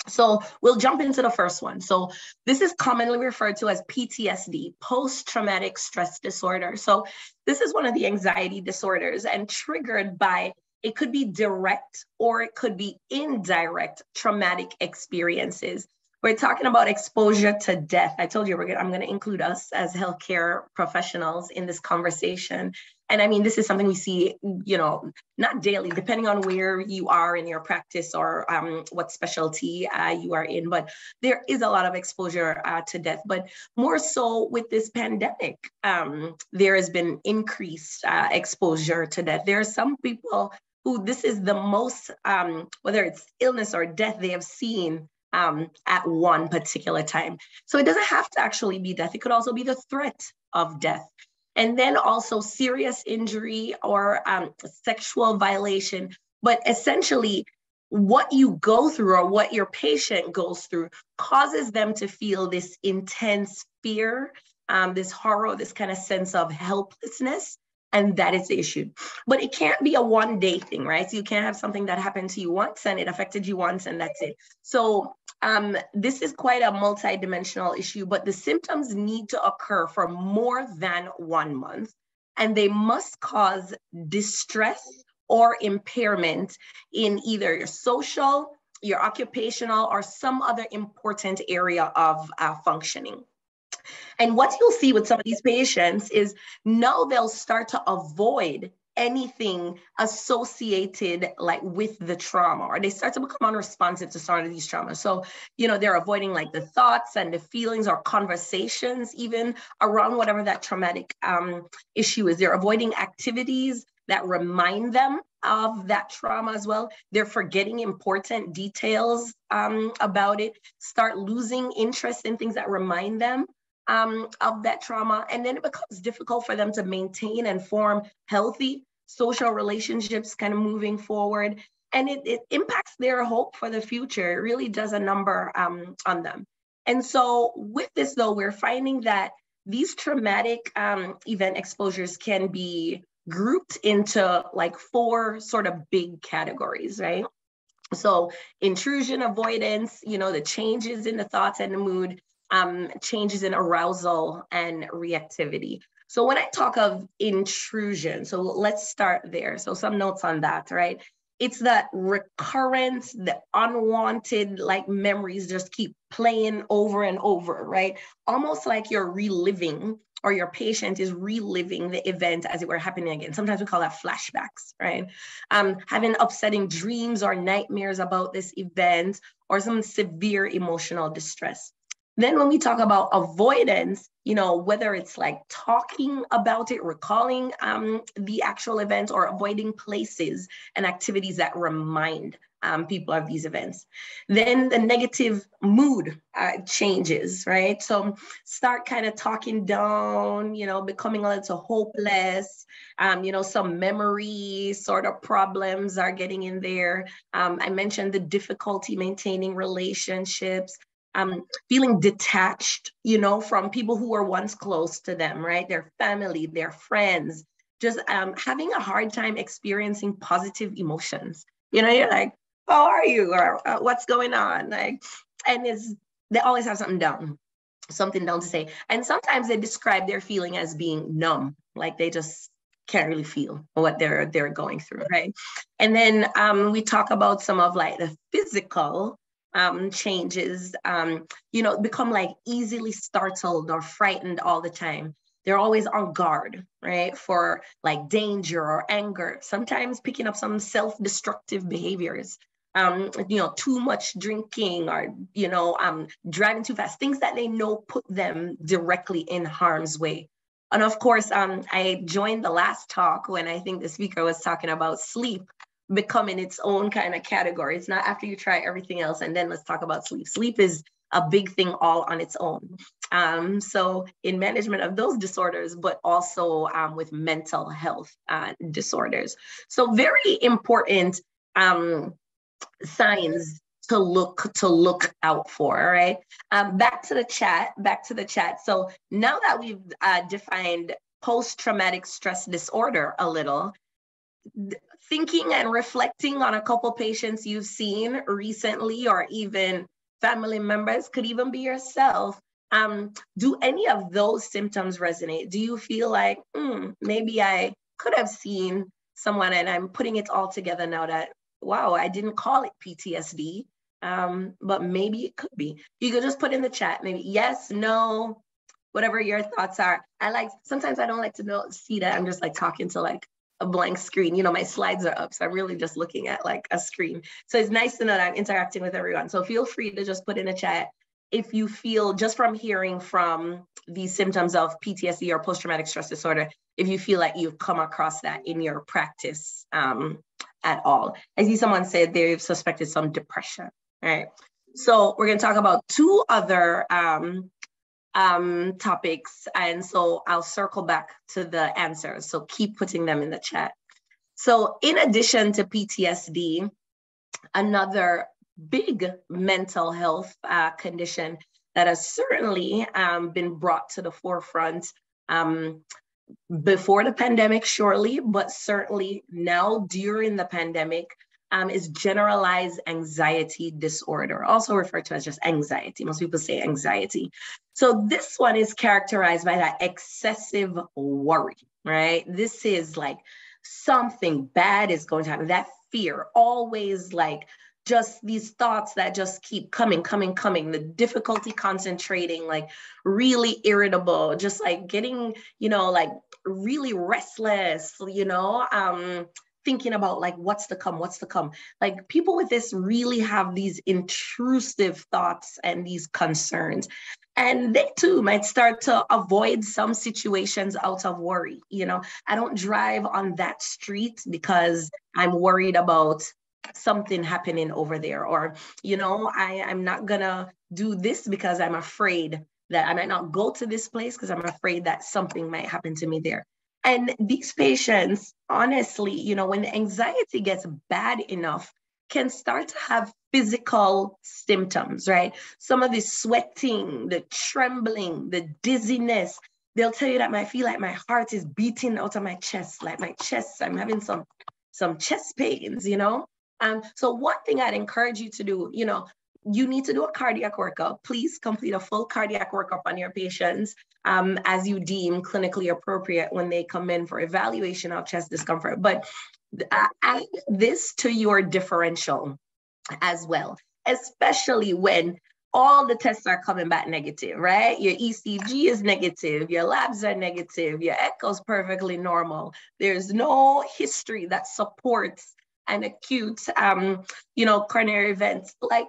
So we'll jump into the first one. So this is commonly referred to as PTSD, post-traumatic stress disorder. So this is one of the anxiety disorders and triggered by, it could be direct or it could be indirect traumatic experiences. We're talking about exposure to death. I told you we're gonna, I'm going to include us as healthcare professionals in this conversation and I mean, this is something we see, you know, not daily, depending on where you are in your practice or um, what specialty uh, you are in. But there is a lot of exposure uh, to death. But more so with this pandemic, um, there has been increased uh, exposure to death. There are some people who this is the most, um, whether it's illness or death, they have seen um, at one particular time. So it doesn't have to actually be death. It could also be the threat of death and then also serious injury or um, sexual violation. But essentially, what you go through or what your patient goes through causes them to feel this intense fear, um, this horror, this kind of sense of helplessness. And that is the issue. But it can't be a one day thing, right? So you can't have something that happened to you once and it affected you once and that's it. So um, this is quite a multidimensional issue, but the symptoms need to occur for more than one month, and they must cause distress or impairment in either your social, your occupational, or some other important area of uh, functioning. And what you'll see with some of these patients is now they'll start to avoid anything associated like with the trauma or they start to become unresponsive to some of these traumas. So you know they're avoiding like the thoughts and the feelings or conversations even around whatever that traumatic um, issue is. They're avoiding activities that remind them of that trauma as well. They're forgetting important details um, about it. Start losing interest in things that remind them um, of that trauma. And then it becomes difficult for them to maintain and form healthy social relationships kind of moving forward. And it, it impacts their hope for the future. It really does a number um, on them. And so, with this, though, we're finding that these traumatic um, event exposures can be grouped into like four sort of big categories, right? So, intrusion avoidance, you know, the changes in the thoughts and the mood, um, changes in arousal and reactivity. So when I talk of intrusion, so let's start there. So some notes on that, right? It's that recurrent, the unwanted like memories just keep playing over and over, right? Almost like you're reliving or your patient is reliving the event as it were happening again. Sometimes we call that flashbacks, right? Um, having upsetting dreams or nightmares about this event or some severe emotional distress. Then when we talk about avoidance, you know, whether it's like talking about it, recalling um, the actual events, or avoiding places and activities that remind um, people of these events. Then the negative mood uh, changes, right? So start kind of talking down, you know, becoming a little hopeless. Um, you know, some memory sort of problems are getting in there. Um, I mentioned the difficulty maintaining relationships, um, feeling detached, you know, from people who were once close to them, right? Their family, their friends, just um, having a hard time experiencing positive emotions. You know, you're like, how are you? Or uh, what's going on? Like, and it's, they always have something down, something down to say. And sometimes they describe their feeling as being numb, like they just can't really feel what they're they're going through, right? And then um, we talk about some of like the physical um, changes, um, you know, become like easily startled or frightened all the time. They're always on guard, right, for like danger or anger, sometimes picking up some self destructive behaviors. um, you know, too much drinking or, you know, um, driving too fast, things that they know put them directly in harm's way. And of course, um, I joined the last talk when I think the speaker was talking about sleep becoming its own kind of category. It's not after you try everything else and then let's talk about sleep. Sleep is a big thing all on its own. Um, so in management of those disorders, but also um, with mental health uh, disorders. So very important um, signs to look to look out for all right um, back to the chat back to the chat so now that we've uh, defined post-traumatic stress disorder a little thinking and reflecting on a couple patients you've seen recently or even family members could even be yourself um, do any of those symptoms resonate do you feel like mm, maybe i could have seen someone and i'm putting it all together now that wow, I didn't call it PTSD, um, but maybe it could be. You could just put in the chat, maybe yes, no, whatever your thoughts are. I like, sometimes I don't like to know, see that I'm just like talking to like a blank screen. You know, my slides are up, so I'm really just looking at like a screen. So it's nice to know that I'm interacting with everyone. So feel free to just put in a chat if you feel just from hearing from these symptoms of PTSD or post-traumatic stress disorder, if you feel like you've come across that in your practice um, at all. I see someone said they've suspected some depression, right? So we're going to talk about two other um, um, topics. And so I'll circle back to the answers. So keep putting them in the chat. So in addition to PTSD, another big mental health uh, condition that has certainly um, been brought to the forefront um, before the pandemic, surely, but certainly now during the pandemic, um, is generalized anxiety disorder, also referred to as just anxiety. Most people say anxiety. So this one is characterized by that excessive worry, right? This is like something bad is going to happen, that fear, always like just these thoughts that just keep coming, coming, coming, the difficulty concentrating, like really irritable, just like getting, you know, like really restless, you know, um, thinking about like what's to come, what's to come. Like people with this really have these intrusive thoughts and these concerns. And they too might start to avoid some situations out of worry. You know, I don't drive on that street because I'm worried about something happening over there or you know i i'm not gonna do this because i'm afraid that i might not go to this place because i'm afraid that something might happen to me there and these patients honestly you know when the anxiety gets bad enough can start to have physical symptoms right? Some of the sweating the trembling the dizziness. They'll tell you that I feel like my heart is beating out of my chest like my chest i'm having some some chest pains you know? Um, so one thing I'd encourage you to do, you know, you need to do a cardiac workup. Please complete a full cardiac workup on your patients um, as you deem clinically appropriate when they come in for evaluation of chest discomfort. But uh, add this to your differential as well, especially when all the tests are coming back negative, right? Your ECG is negative, your labs are negative, your echo is perfectly normal. There's no history that supports an acute, um, you know, coronary events, like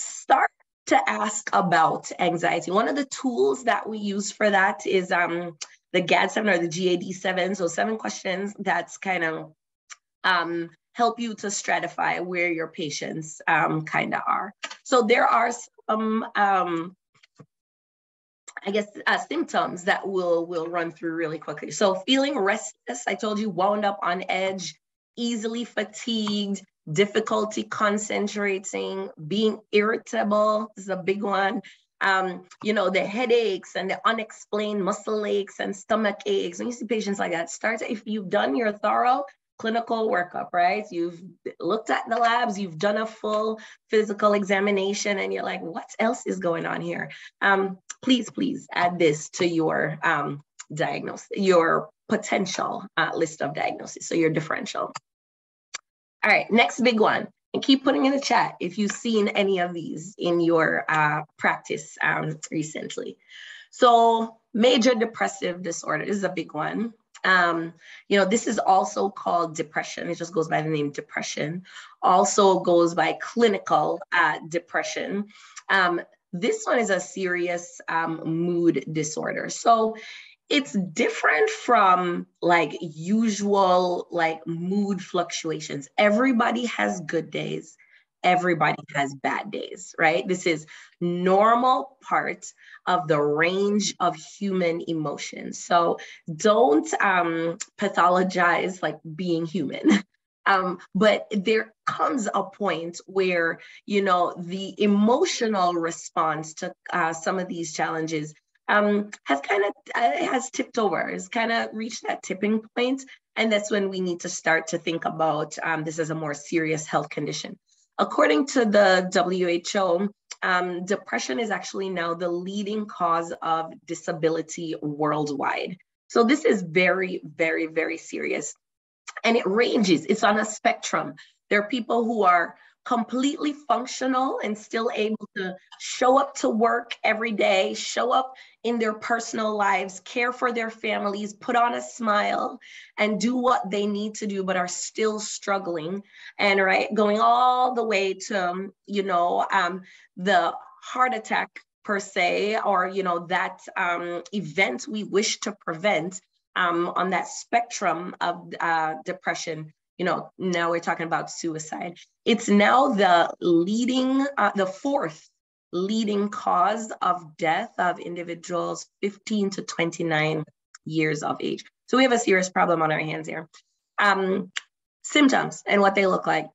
start to ask about anxiety. One of the tools that we use for that is um, the GAD7 or the GAD7. So seven questions that's kind of um, help you to stratify where your patients um, kind of are. So there are some, um, I guess, uh, symptoms that we'll, we'll run through really quickly. So feeling restless, I told you, wound up on edge, easily fatigued, difficulty concentrating, being irritable is a big one. Um, you know, the headaches and the unexplained muscle aches and stomach aches. When you see patients like that, start if you've done your thorough clinical workup, right? You've looked at the labs, you've done a full physical examination, and you're like, what else is going on here? Um, please, please add this to your um, diagnosis, your potential uh, list of diagnoses, so your differential. All right, next big one. And keep putting in the chat if you've seen any of these in your uh, practice um, recently. So major depressive disorder is a big one. Um, you know, this is also called depression. It just goes by the name depression. Also goes by clinical uh, depression. Um, this one is a serious um, mood disorder. So it's different from like usual like mood fluctuations. Everybody has good days. Everybody has bad days, right? This is normal part of the range of human emotions. So don't um, pathologize like being human. Um, but there comes a point where, you know, the emotional response to uh, some of these challenges um, has kind of uh, has tipped over, has kind of reached that tipping point, and that's when we need to start to think about um, this as a more serious health condition. According to the WHO, um, depression is actually now the leading cause of disability worldwide. So this is very, very, very serious and it ranges, it's on a spectrum. There are people who are completely functional and still able to show up to work every day, show up in their personal lives, care for their families, put on a smile, and do what they need to do, but are still struggling. And right, going all the way to, you know, um, the heart attack per se, or, you know, that um, event we wish to prevent um, on that spectrum of uh, depression, you know, now we're talking about suicide. It's now the leading, uh, the fourth leading cause of death of individuals 15 to 29 years of age. So we have a serious problem on our hands here. Um, symptoms and what they look like.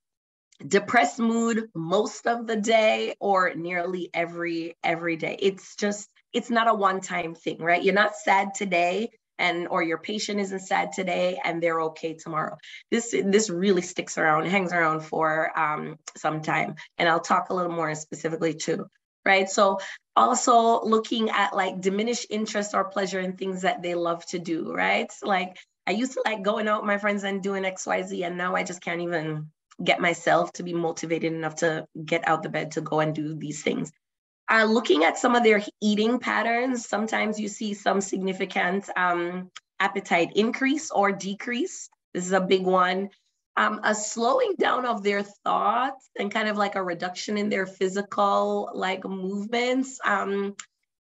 Depressed mood most of the day or nearly every every day. It's just it's not a one-time thing, right? You're not sad today and or your patient isn't sad today and they're okay tomorrow. This this really sticks around hangs around for um, some time. And i'll talk a little more specifically too right? So also looking at like diminished interest or pleasure in things that they love to do right? Like i used to like going out with my friends and doing xyz and now i just can't even get myself to be motivated enough to get out the bed to go and do these things uh, looking at some of their eating patterns, sometimes you see some significant um, appetite increase or decrease. This is a big one. Um, a slowing down of their thoughts and kind of like a reduction in their physical like movements. Um,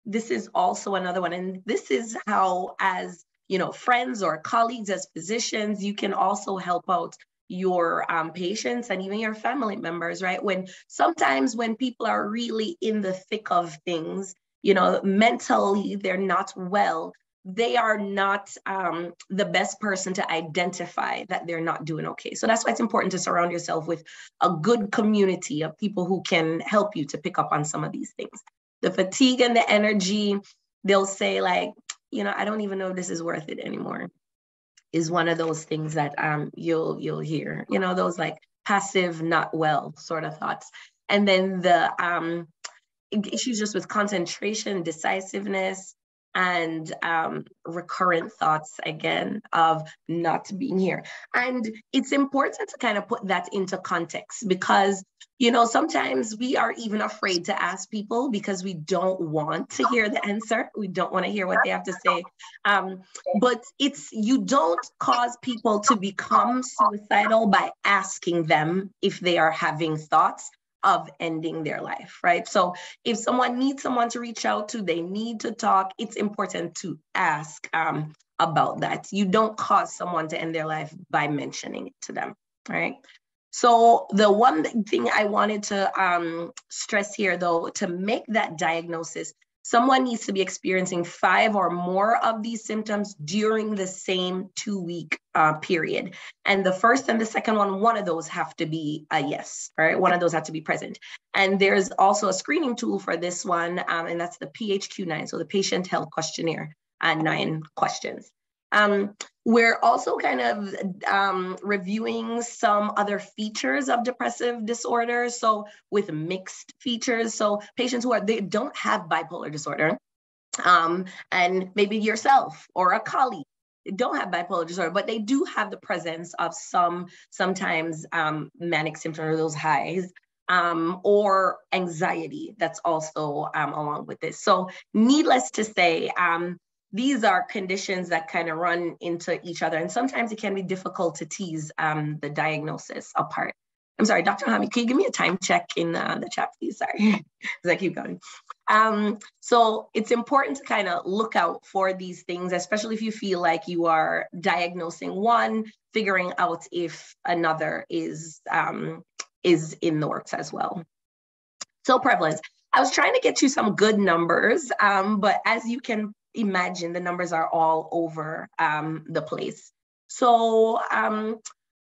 this is also another one. And this is how, as you know, friends or colleagues, as physicians, you can also help out your um, patients and even your family members, right? When sometimes when people are really in the thick of things, you know, mentally they're not well, they are not um, the best person to identify that they're not doing okay. So that's why it's important to surround yourself with a good community of people who can help you to pick up on some of these things. The fatigue and the energy, they'll say, like, you know, I don't even know if this is worth it anymore is one of those things that um, you'll you'll hear. You know, those like passive, not well sort of thoughts. And then the um, issues just with concentration, decisiveness, and um, recurrent thoughts again of not being here. And it's important to kind of put that into context because, you know, sometimes we are even afraid to ask people because we don't want to hear the answer. We don't want to hear what they have to say. Um, but it's, you don't cause people to become suicidal by asking them if they are having thoughts of ending their life, right? So if someone needs someone to reach out to, they need to talk, it's important to ask um, about that. You don't cause someone to end their life by mentioning it to them, right? So the one thing I wanted to um, stress here though, to make that diagnosis, someone needs to be experiencing five or more of these symptoms during the same two week uh, period. And the first and the second one, one of those have to be a yes, right? One of those have to be present. And there's also a screening tool for this one, um, and that's the PHQ-9, so the Patient Health Questionnaire, and uh, nine questions. Um, we're also kind of um, reviewing some other features of depressive disorder. So with mixed features, so patients who are they don't have bipolar disorder, um, and maybe yourself or a colleague don't have bipolar disorder, but they do have the presence of some sometimes um, manic symptoms or those highs. Um, or anxiety that's also um, along with this. So, needless to say, um, these are conditions that kind of run into each other. And sometimes it can be difficult to tease um, the diagnosis apart. I'm sorry, Dr. Hami, can you give me a time check in uh, the chat, please? Sorry, as I keep going. Um, so it's important to kind of look out for these things, especially if you feel like you are diagnosing one, figuring out if another is, um, is in the works as well. So prevalence. I was trying to get you some good numbers, um, but as you can imagine, the numbers are all over um, the place. So um,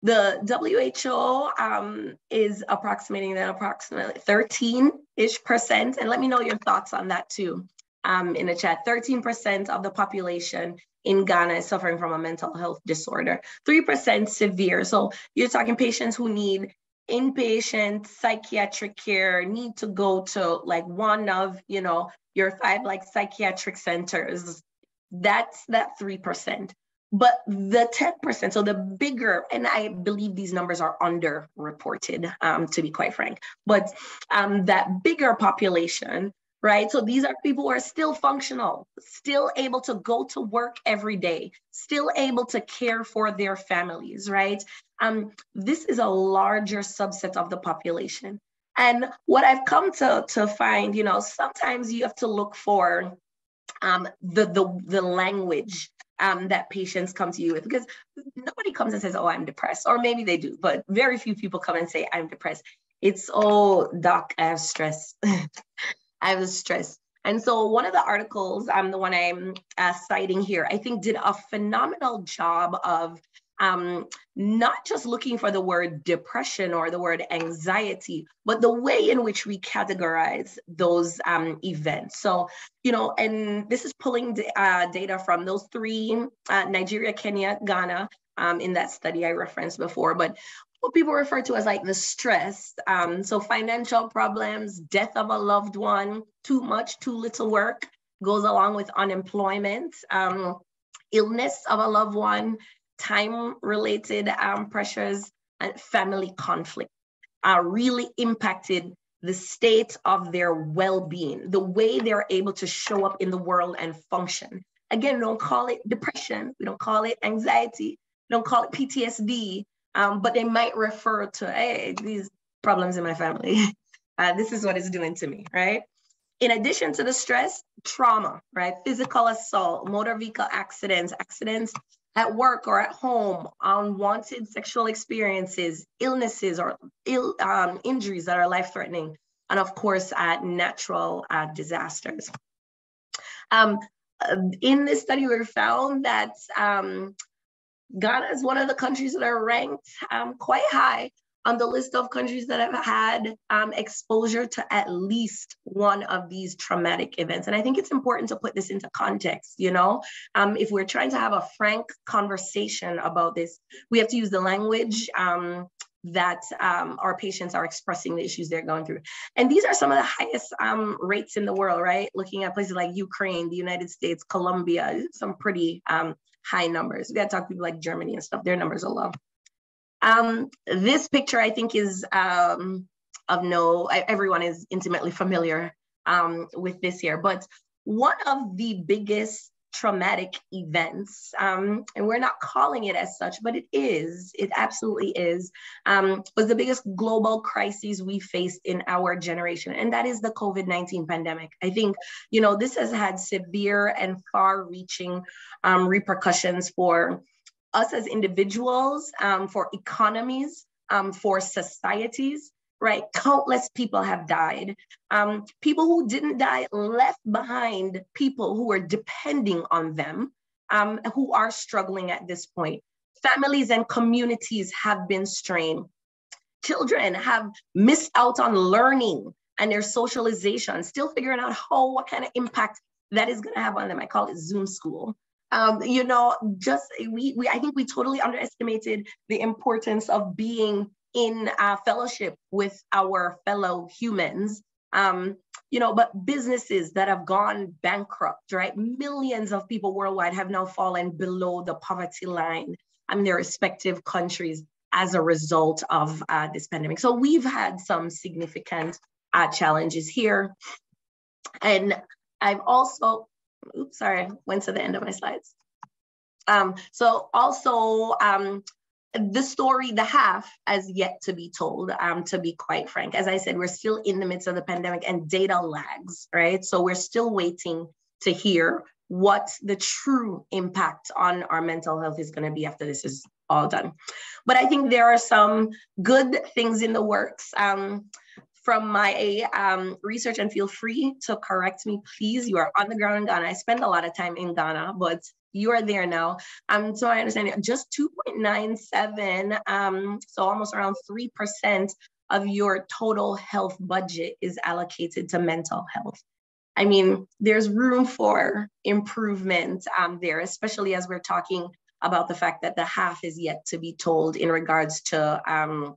the WHO um, is approximating that approximately 13-ish percent. And let me know your thoughts on that too um, in the chat. 13% of the population in Ghana is suffering from a mental health disorder. 3% severe. So you're talking patients who need inpatient psychiatric care, need to go to like one of, you know, your five like psychiatric centers. That's that 3%. But the 10%, so the bigger, and I believe these numbers are underreported, um, to be quite frank, but um, that bigger population, right? So these are people who are still functional, still able to go to work every day, still able to care for their families, right? Um, this is a larger subset of the population. And what I've come to, to find, you know, sometimes you have to look for um, the, the, the language um, that patients come to you with because nobody comes and says, oh, I'm depressed, or maybe they do, but very few people come and say, I'm depressed. It's, oh, doc, I have stress. I was stressed. And so one of the articles, um, the one I'm uh, citing here, I think did a phenomenal job of um, not just looking for the word depression or the word anxiety, but the way in which we categorize those um, events. So, you know, and this is pulling uh, data from those three uh, Nigeria, Kenya, Ghana um, in that study I referenced before. But what people refer to as like the stress. Um, so, financial problems, death of a loved one, too much, too little work goes along with unemployment. Um, illness of a loved one, time related um, pressures, and family conflict are really impacted the state of their well-being, the way they're able to show up in the world and function. Again, don't call it depression, we don't call it anxiety, we don't call it PTSD, um, but they might refer to, hey, these problems in my family. Uh, this is what it's doing to me, right? In addition to the stress, trauma, right? Physical assault, motor vehicle accidents, accidents at work or at home, unwanted sexual experiences, illnesses or Ill, um, injuries that are life threatening, and of course, uh, natural uh, disasters. Um, in this study, we found that um, Ghana is one of the countries that are ranked um, quite high on the list of countries that have had um, exposure to at least one of these traumatic events. And I think it's important to put this into context, you know? Um, if we're trying to have a frank conversation about this, we have to use the language um, that um, our patients are expressing the issues they're going through. And these are some of the highest um, rates in the world, right? Looking at places like Ukraine, the United States, Colombia, some pretty um, high numbers. We got to talk to people like Germany and stuff, their numbers are low. Um, this picture, I think, is um, of no, everyone is intimately familiar um, with this here, but one of the biggest traumatic events, um, and we're not calling it as such, but it is, it absolutely is, um, was the biggest global crisis we faced in our generation, and that is the COVID-19 pandemic. I think, you know, this has had severe and far-reaching um, repercussions for us as individuals, um, for economies, um, for societies, right? Countless people have died. Um, people who didn't die left behind people who are depending on them, um, who are struggling at this point. Families and communities have been strained. Children have missed out on learning and their socialization, still figuring out how, what kind of impact that is going to have on them. I call it Zoom school. Um, you know, just we, we, I think we totally underestimated the importance of being in a fellowship with our fellow humans. Um, you know, but businesses that have gone bankrupt, right? Millions of people worldwide have now fallen below the poverty line in their respective countries as a result of uh, this pandemic. So we've had some significant uh, challenges here. And I've also oops, sorry, went to the end of my slides. Um, so also um, the story, the half, has yet to be told, um, to be quite frank. As I said, we're still in the midst of the pandemic and data lags, right? So we're still waiting to hear what the true impact on our mental health is going to be after this is all done. But I think there are some good things in the works. Um, from my um, research, and feel free to correct me, please. You are on the ground in Ghana. I spend a lot of time in Ghana, but you are there now. Um, so I understand just 2.97, um, so almost around 3% of your total health budget is allocated to mental health. I mean, there's room for improvement um, there, especially as we're talking about the fact that the half is yet to be told in regards to um,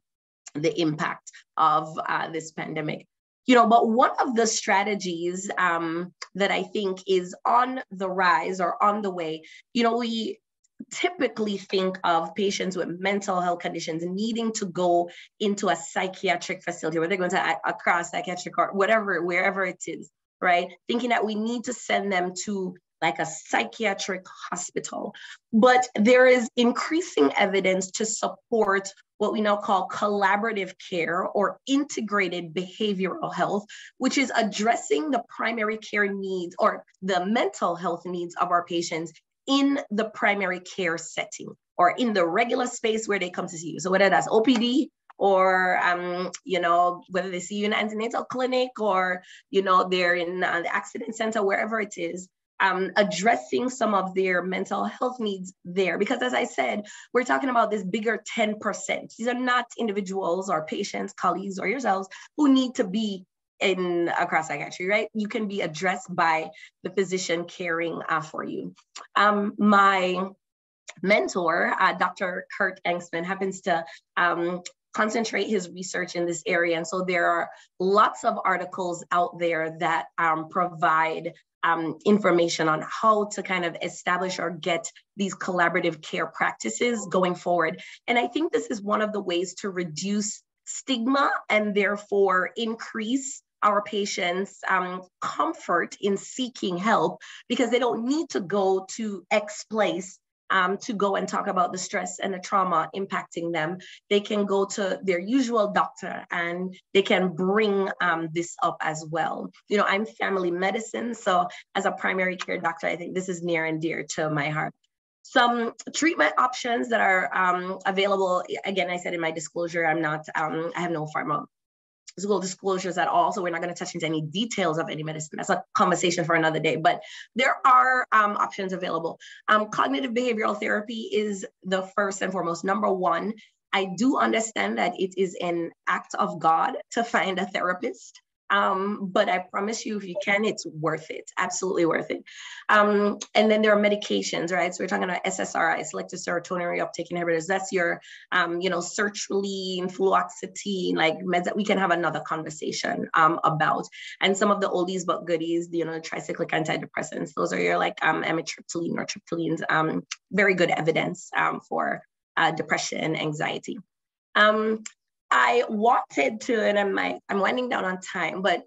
the impact of uh, this pandemic. You know, but one of the strategies um, that I think is on the rise or on the way, you know, we typically think of patients with mental health conditions needing to go into a psychiatric facility where they're going to a, Accra Psychiatric or whatever, wherever it is right? Thinking that we need to send them to like a psychiatric hospital. But there is increasing evidence to support what we now call collaborative care or integrated behavioral health, which is addressing the primary care needs or the mental health needs of our patients in the primary care setting or in the regular space where they come to see you. So whether that's OPD, or um, you know whether they see you in an antenatal clinic or you know they're in uh, the accident center wherever it is um, addressing some of their mental health needs there because as i said we're talking about this bigger 10% these are not individuals or patients colleagues or yourselves who need to be in Accra psychiatry, right? You can be addressed by the physician caring uh, for you. Um, my mentor, uh, Dr. Kurt Engstman, happens to um, concentrate his research in this area. And so there are lots of articles out there that um, provide um, information on how to kind of establish or get these collaborative care practices going forward. And I think this is one of the ways to reduce stigma and therefore increase our patients um, comfort in seeking help because they don't need to go to X place um, to go and talk about the stress and the trauma impacting them, they can go to their usual doctor and they can bring um, this up as well. You know, I'm family medicine, so as a primary care doctor, I think this is near and dear to my heart. Some treatment options that are um, available. Again, I said in my disclosure, I'm not, um, I have no pharma physical disclosures at all. So we're not going to touch into any details of any medicine. That's a conversation for another day. But there are um, options available. Um, cognitive behavioral therapy is the first and foremost. Number one, I do understand that it is an act of God to find a therapist. Um, but I promise you, if you can, it's worth it. Absolutely worth it. Um, and then there are medications, right? So we're talking about SSRI, selective serotonin reuptake inhibitors. That's your, um, you know, sertraline, fluoxetine, like meds that we can have another conversation um, about. And some of the oldies but goodies, you know, tricyclic antidepressants. Those are your like um, amitriptyline nortriptylines. Um, very good evidence um, for uh, depression, anxiety. Um, I wanted to, and I'm I'm winding down on time, but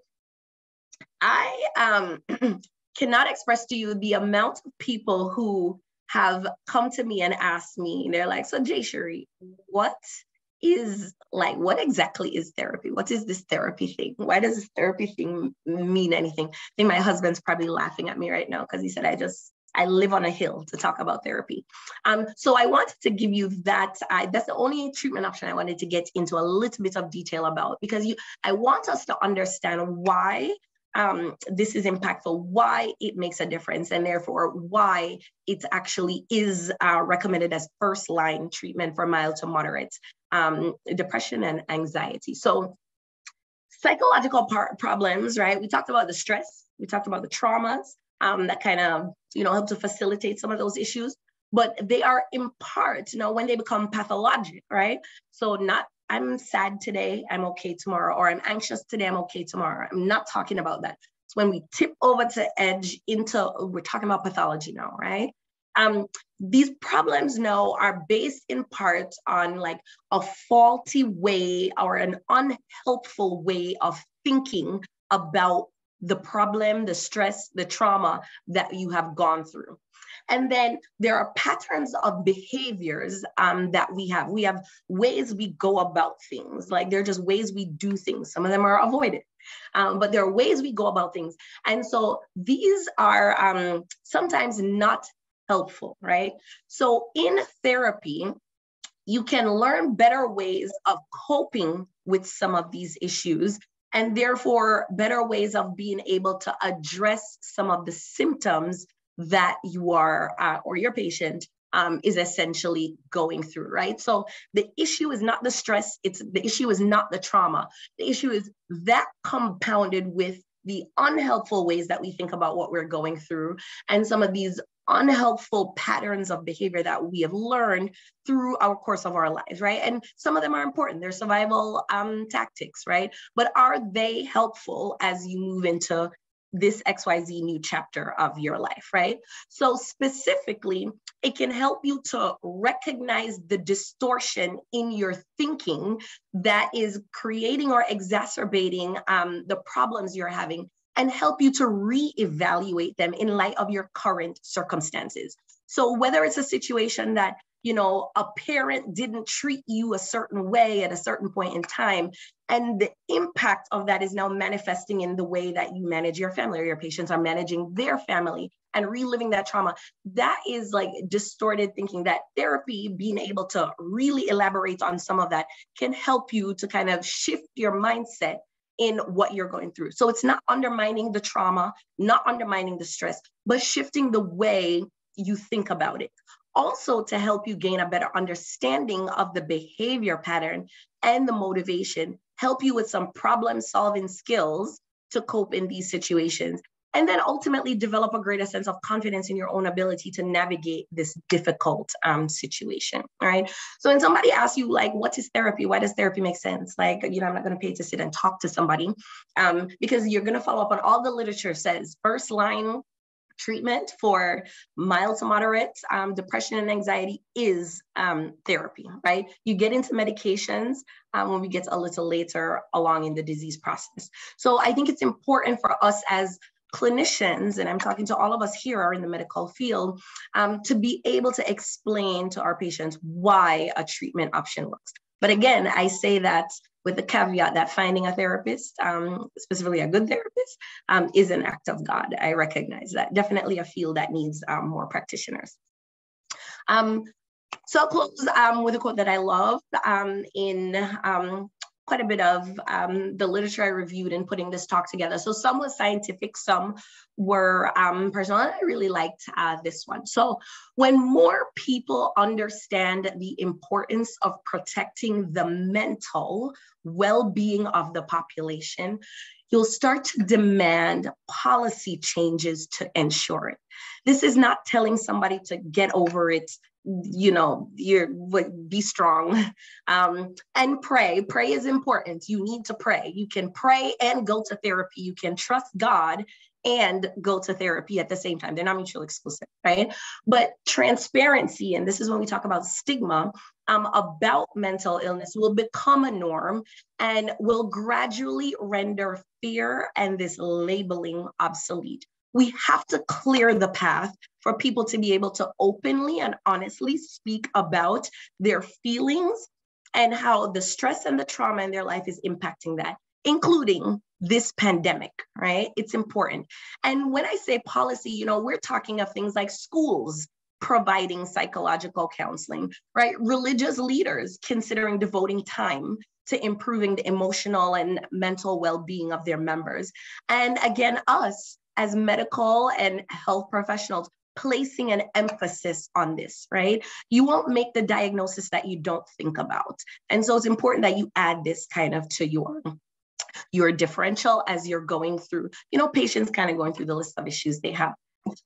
I um, cannot express to you the amount of people who have come to me and asked me, and they're like, so Jayshree, what is like, what exactly is therapy? What is this therapy thing? Why does this therapy thing mean anything? I think my husband's probably laughing at me right now because he said, I just I live on a hill to talk about therapy. Um, so I wanted to give you that. I, that's the only treatment option I wanted to get into a little bit of detail about because you, I want us to understand why um, this is impactful, why it makes a difference, and therefore why it actually is uh, recommended as first line treatment for mild to moderate um, depression and anxiety. So psychological par- problems, right? We talked about the stress, we talked about the traumas, um, that kind of you know help to facilitate some of those issues. But they are in part you know when they become pathologic right? So not i'm sad today i'm okay tomorrow or i'm anxious today i'm okay tomorrow. I'm not talking about that. It's when we tip over to edge into we're talking about pathology now right? Um, these problems now are based in part on like a faulty way or an unhelpful way of thinking about the problem, the stress, the trauma that you have gone through. And then there are patterns of behaviors um, that we have. We have ways we go about things, like they're just ways we do things. Some of them are avoided, um, but there are ways we go about things. And so these are um, sometimes not helpful, right? So in therapy, you can learn better ways of coping with some of these issues and therefore better ways of being able to address some of the symptoms that you are uh, or your patient um, is essentially going through, right? So the issue is not the stress, it's the issue is not the trauma. The issue is that compounded with the unhelpful ways that we think about what we're going through and some of these unhelpful patterns of behavior that we have learned through our course of our lives, right? And some of them are important. They're survival um, tactics, right? But are they helpful as you move into this XYZ new chapter of your life, right? So, specifically, it can help you to recognize the distortion in your thinking that is creating or exacerbating um, the problems you're having and help you to reevaluate them in light of your current circumstances. So, whether it's a situation that you know, a parent didn't treat you a certain way at a certain point in time. And the impact of that is now manifesting in the way that you manage your family or your patients are managing their family and reliving that trauma. That is like distorted thinking that therapy, being able to really elaborate on some of that, can help you to kind of shift your mindset in what you're going through. So it's not undermining the trauma, not undermining the stress, but shifting the way you think about it also to help you gain a better understanding of the behavior pattern and the motivation, help you with some problem solving skills to cope in these situations. And then ultimately develop a greater sense of confidence in your own ability to navigate this difficult um, situation. right So when somebody asks you, like, what is therapy? Why does therapy make sense? Like, you know, I'm not going to pay to sit and talk to somebody um, because you're going to follow up on all the literature says first line treatment for mild to moderate um, depression and anxiety is um, therapy, right? You get into medications um, when we get a little later along in the disease process. So I think it's important for us as clinicians, and I'm talking to all of us here are in the medical field, um, to be able to explain to our patients why a treatment option works. But again, I say that with the caveat that finding a therapist, um, specifically a good therapist, um, is an act of God. I recognize that. Definitely a field that needs um, more practitioners. Um, so I'll close um, with a quote that I love um, in quite a bit of um, the literature I reviewed in putting this talk together. So some was scientific, some were um, personal. I really liked uh, this one. So when more people understand the importance of protecting the mental well-being of the population, you'll start to demand policy changes to ensure it. This is not telling somebody to get over it you know you're be strong. Um, and pray. Pray is important. You need to pray. You can pray and go to therapy. You can trust god and go to therapy at the same time. They're not mutually exclusive right? But transparency and this is when we talk about stigma um, about mental illness will become a norm and will gradually render fear and this labeling obsolete we have to clear the path for people to be able to openly and honestly speak about their feelings and how the stress and the trauma in their life is impacting that, including this pandemic, right? It's important. And when I say policy, you know, we're talking of things like schools providing psychological counseling, right? Religious leaders considering devoting time to improving the emotional and mental well being of their members. And again, us as medical and health professionals placing an emphasis on this, right? You won't make the diagnosis that you don't think about. And so it's important that you add this kind of to your your differential as you're going through, you know, patients kind of going through the list of issues they have.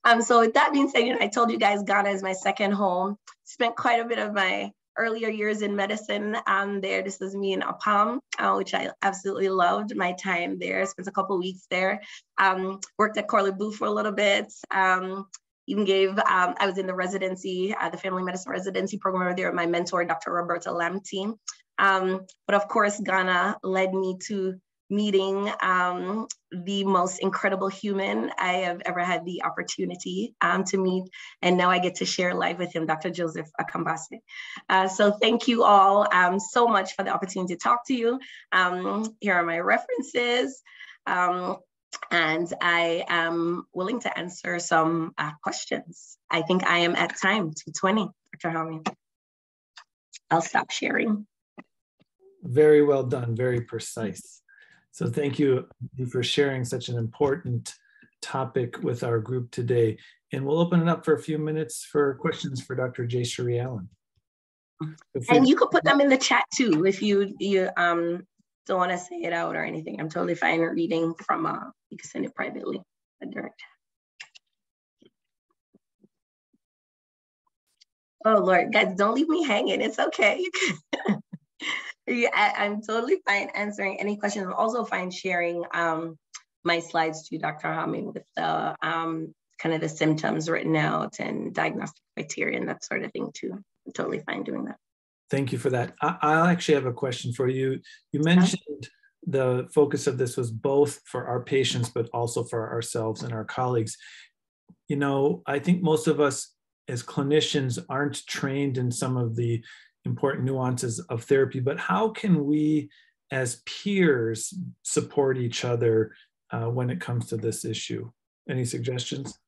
Um, so with that being said, you know, I told you guys Ghana is my second home. Spent quite a bit of my earlier years in medicine um, there. This was me in Apam, uh, which I absolutely loved my time there. Spent a couple weeks there. Um, worked at Korle Bu for a little bit. Um, even gave, um, I was in the residency, uh, the family medicine residency program there with my mentor, Dr. Roberta Lamptey. Um, but of course, Ghana led me to meeting um, the most incredible human I have ever had the opportunity um, to meet. And now I get to share live with him, Dr. Joseph Akambase. Uh, so thank you all um, so much for the opportunity to talk to you. Um, here are my references. Um, and I am willing to answer some uh, questions. I think I am at time, 220, Dr. Helmy. I'll stop sharing. Very well done, very precise. So thank you for sharing such an important topic with our group today. And we'll open it up for a few minutes for questions for Dr. Jayshree Allen. And you could put them in the chat too if you you um don't want to say it out or anything. I'm totally fine reading from uh you can send it privately, a direct. Oh Lord, guys, don't leave me hanging. It's okay. yeah, I, am totally fine answering any questions. I'm also fine sharing um, my slides to Dr. Hamid with the um, kind of the symptoms written out and diagnostic criteria and that sort of thing too. I'm totally fine doing that. Thank you for that. I, will actually have a question for you. You mentioned the focus of this was both for our patients, but also for ourselves and our colleagues. You know, I think most of us as clinicians aren't trained in some of the important nuances of therapy, but how can we as peers support each other uh, when it comes to this issue? Any suggestions?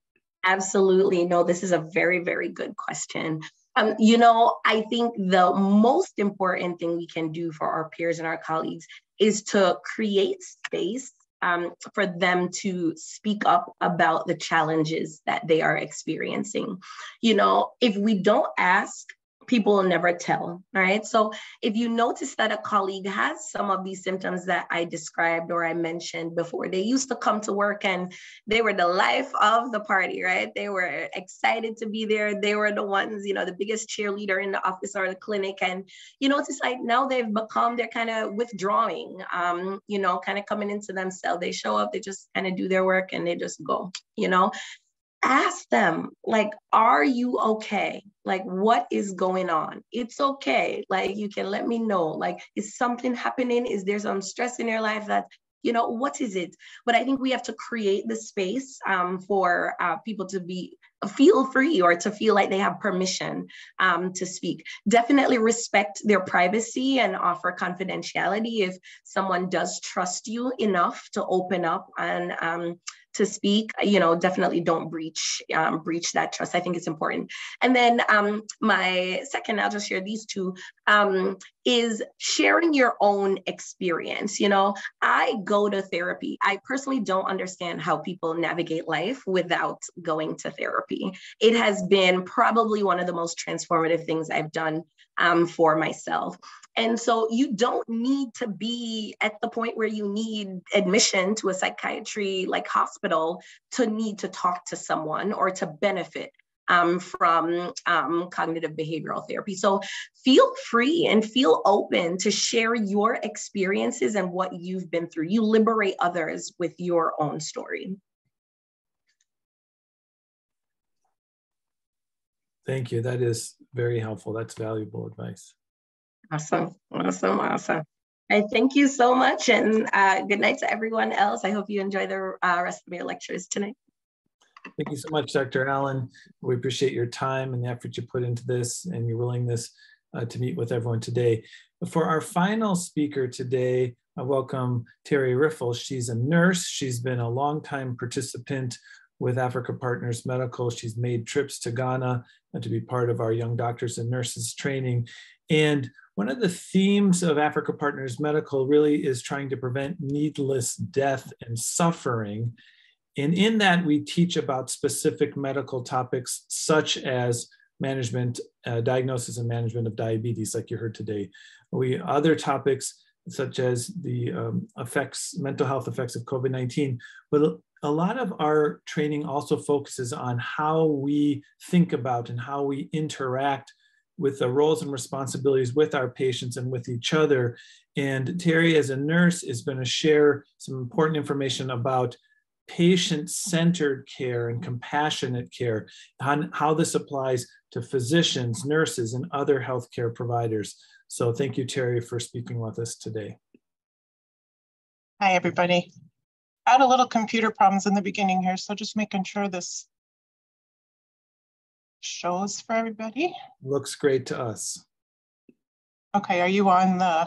Absolutely. No, this is a very, very good question. Um, you know, I think the most important thing we can do for our peers and our colleagues is to create space um, for them to speak up about the challenges that they are experiencing. You know, if we don't ask, people will never tell, right? So if you notice that a colleague has some of these symptoms that I described or I mentioned before, they used to come to work and they were the life of the party, right? They were excited to be there. They were the ones, you know, the biggest cheerleader in the office or the clinic. And you notice like now they've become, they're kind of withdrawing, um, you know, kind of coming into themselves. They show up, they just kind of do their work and they just go, you know ask them like are you okay? Like what is going on? It's okay. Like you can let me know. Like is something happening? Is there some stress in your life that you know what is it? But i think we have to create the space um, for uh, people to be feel free or to feel like they have permission um, to speak. Definitely respect their privacy and offer confidentiality if someone does trust you enough to open up and um, to speak, you know, definitely don't breach um, breach that trust. I think it's important. And then um, my second, I'll just share these two, um, is sharing your own experience. You know, I go to therapy. I personally don't understand how people navigate life without going to therapy. It has been probably one of the most transformative things I've done um, for myself. And so you don't need to be at the point where you need admission to a psychiatry like hospital to need to talk to someone or to benefit um, from um, cognitive behavioral therapy. So feel free and feel open to share your experiences and what you've been through. You liberate others with your own story. Thank you. That is very helpful. That's valuable advice. Awesome. Awesome. Awesome. I thank you so much and uh, good night to everyone else. I hope you enjoy the uh, rest of your lectures tonight. Thank you so much, Dr. Allen. We appreciate your time and the effort you put into this and your willingness uh, to meet with everyone today. For our final speaker today, I welcome Terry Riffle. She's a nurse. She's been a longtime participant with Africa Partners Medical. She's made trips to Ghana to be part of our young doctors and nurses training. And one of the themes of Africa Partners Medical really is trying to prevent needless death and suffering. And in that, we teach about specific medical topics such as management, uh, diagnosis and management of diabetes, like you heard today. We other topics such as the um, effects, mental health effects of COVID-19, but a lot of our training also focuses on how we think about and how we interact with the roles and responsibilities with our patients and with each other. And Terry, as a nurse, is going to share some important information about patient-centered care and compassionate care, on how this applies to physicians, nurses, and other healthcare providers. So thank you, Terry, for speaking with us today. Hi, everybody. I had a little computer problems in the beginning here, so just making sure this shows for everybody. Looks great to us. Okay, are you on the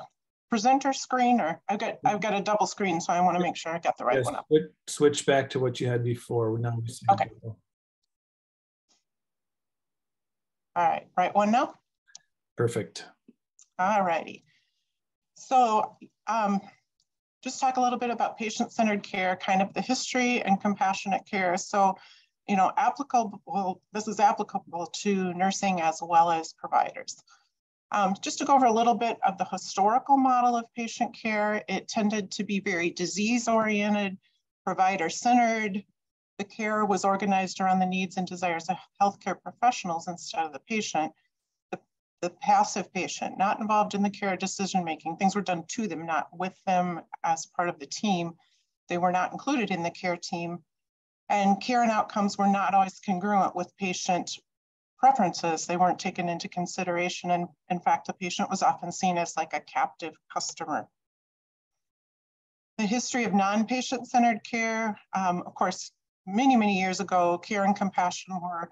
presenter screen or I've got I've got a double screen, so I want to make sure I got the right Yes, one up. switch- Switch back to what you had before. Now we see. Okay. All right, right one now? Perfect. All righty. So um, just talk a little bit about patient-centered care, kind of the history and compassionate care. So, you know, applicable, this is applicable to nursing as well as providers. Um, just to go over a little bit of the historical model of patient care, it tended to be very disease-oriented, provider-centered. The care was organized around the needs and desires of healthcare professionals instead of the patient the passive patient, not involved in the care decision making. Things were done to them, not with them as part of the team. They were not included in the care team. And care and outcomes were not always congruent with patient preferences. They weren't taken into consideration. And in fact, the patient was often seen as like a captive customer. The history of non-patient centered care, um, of course, many, many years ago, care and compassion were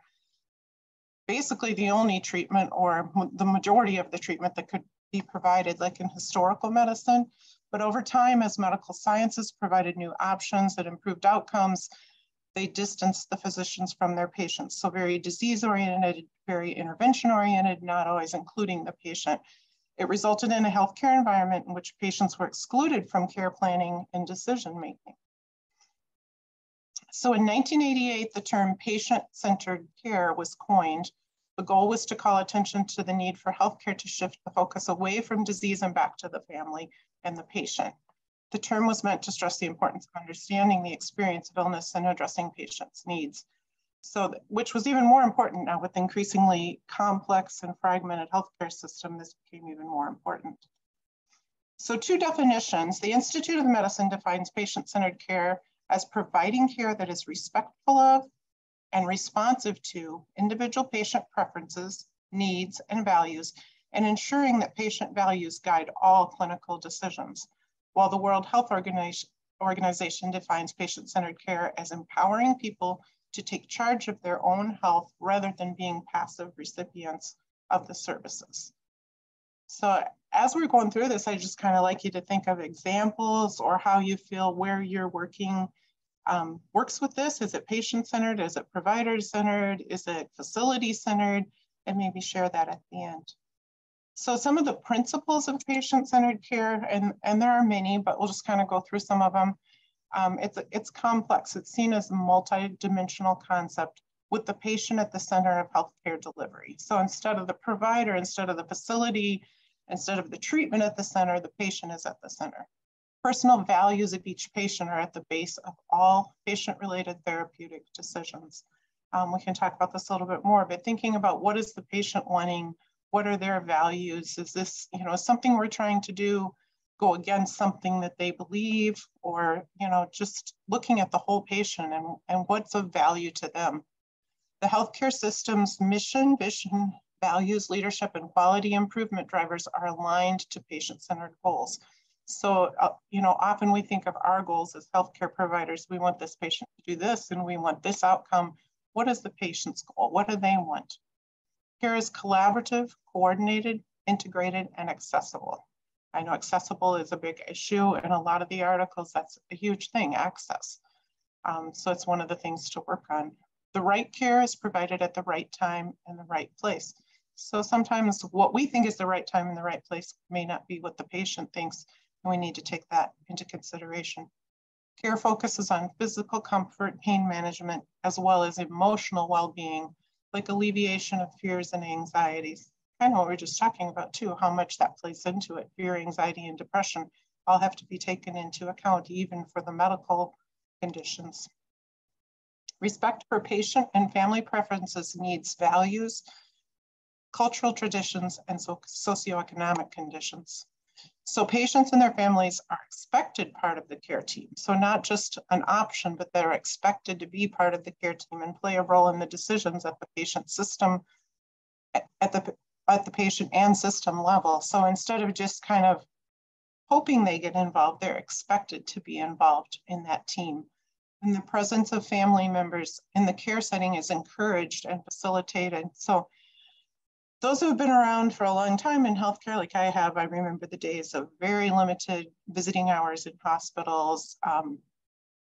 basically the only treatment or the majority of the treatment that could be provided like in historical medicine. But over time, as medical sciences provided new options that improved outcomes, they distanced the physicians from their patients. So very disease oriented, very intervention oriented, not always including the patient. It resulted in a healthcare environment in which patients were excluded from care planning and decision making. So in 1988, the term patient-centered care was coined. The goal was to call attention to the need for healthcare to shift the focus away from disease and back to the family and the patient. The term was meant to stress the importance of understanding the experience of illness and addressing patients' needs. So, which was even more important now with increasingly complex and fragmented healthcare system, this became even more important. So two definitions, the Institute of Medicine defines patient-centered care as providing care that is respectful of and responsive to individual patient preferences, needs, and values, and ensuring that patient values guide all clinical decisions. While the World Health Organization, defines patient-centered care as empowering people to take charge of their own health rather than being passive recipients of the services. So as we're going through this, I just kind of like you to think of examples or how you feel where you're working um, works with this. Is it patient-centered? Is it provider-centered? Is it facility-centered? And maybe share that at the end. So some of the principles of patient-centered care, and, and there are many, but we'll just kind of go through some of them. Um, it's, it's complex. It's seen as a multi-dimensional concept with the patient at the center of healthcare delivery. So instead of the provider, instead of the facility, instead of the treatment at the center, the patient is at the center. Personal values of each patient are at the base of all patient-related therapeutic decisions. Um, we can talk about this a little bit more, but thinking about what is the patient wanting, what are their values? Is this, you know, something we're trying to do go against something that they believe or, you know, just looking at the whole patient and, and what's of value to them. The healthcare system's mission, vision, values, leadership, and quality improvement drivers are aligned to patient-centered goals. So, uh, you know, often we think of our goals as healthcare providers. We want this patient to do this and we want this outcome. What is the patient's goal? What do they want? Care is collaborative, coordinated, integrated, and accessible. I know accessible is a big issue in a lot of the articles. That's a huge thing, access. Um, so it's one of the things to work on. The right care is provided at the right time and the right place. So sometimes what we think is the right time and the right place may not be what the patient thinks, we need to take that into consideration. Care focuses on physical comfort, pain management, as well as emotional well-being, like alleviation of fears and anxieties. Kind of what we are just talking about too, how much that plays into it. Fear, anxiety, and depression all have to be taken into account, even for the medical conditions. Respect for patient and family preferences, needs, values, cultural traditions, and so socioeconomic conditions. So patients and their families are expected part of the care team. So not just an option, but they're expected to be part of the care team and play a role in the decisions at the patient system, at the, at the patient and system level. So instead of just kind of hoping they get involved, they're expected to be involved in that team. And the presence of family members in the care setting is encouraged and facilitated. So those who have been around for a long time in healthcare, like I have, I remember the days of very limited visiting hours in hospitals. Um,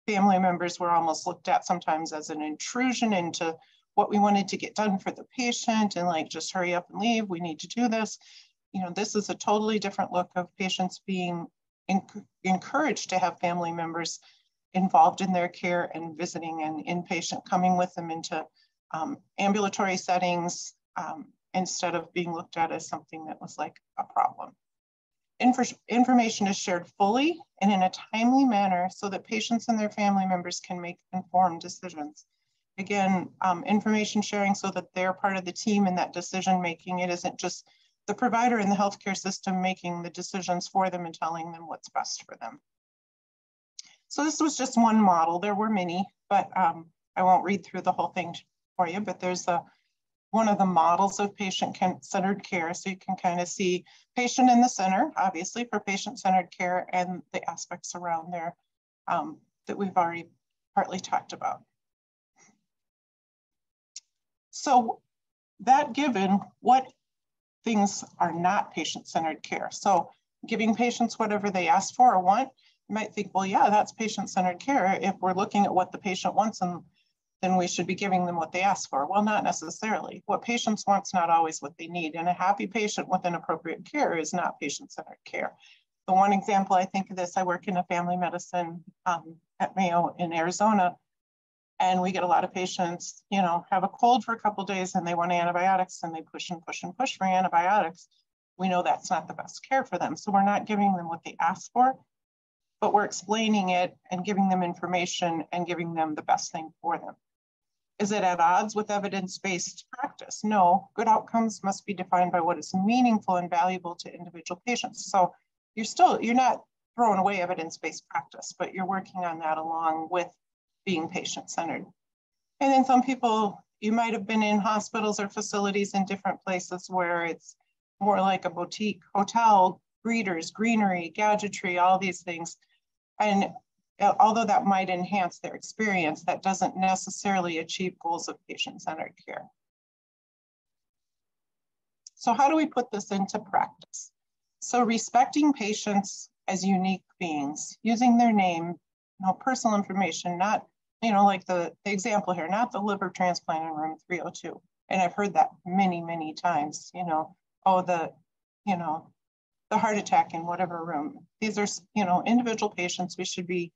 family members were almost looked at sometimes as an intrusion into what we wanted to get done for the patient and like, just hurry up and leave, we need to do this. You know, this is a totally different look of patients being encouraged to have family members involved in their care and visiting and inpatient coming with them into um, ambulatory settings um, instead of being looked at as something that was like a problem. Infor information is shared fully and in a timely manner so that patients and their family members can make informed decisions. Again, um, information sharing so that they're part of the team in that decision making. It isn't just the provider in the healthcare system making the decisions for them and telling them what's best for them. So this was just one model. There were many, but um, I won't read through the whole thing for you, but there's a one of the models of patient-centered care. So you can kind of see patient in the center, obviously for patient-centered care and the aspects around there um, that we've already partly talked about. So that given, what things are not patient-centered care? So giving patients whatever they ask for or want, you might think, well, yeah, that's patient-centered care if we're looking at what the patient wants and then we should be giving them what they ask for. Well, not necessarily. What patients want is not always what they need. And a happy patient with an appropriate care is not patient-centered care. The one example I think of this, I work in a family medicine um, at Mayo in Arizona, and we get a lot of patients, you know, have a cold for a couple days and they want antibiotics and they push and push and push for antibiotics. We know that's not the best care for them. So we're not giving them what they ask for but we're explaining it and giving them information and giving them the best thing for them. Is it at odds with evidence-based practice? No, good outcomes must be defined by what is meaningful and valuable to individual patients. So you're still, you're not throwing away evidence-based practice, but you're working on that along with being patient-centered. And then some people, you might have been in hospitals or facilities in different places where it's more like a boutique hotel, greeters, greenery, gadgetry, all these things. And Uh, although that might enhance their experience, that doesn't necessarily achieve goals of patient-centered care. So how do we put this into practice? So respecting patients as unique beings, using their name, you know, personal information, not, you know, like the, the example here, not the liver transplant in room 302. And I've heard that many, many times, you know, oh, the, you know, the heart attack in whatever room. These are, you know, individual patients. We should be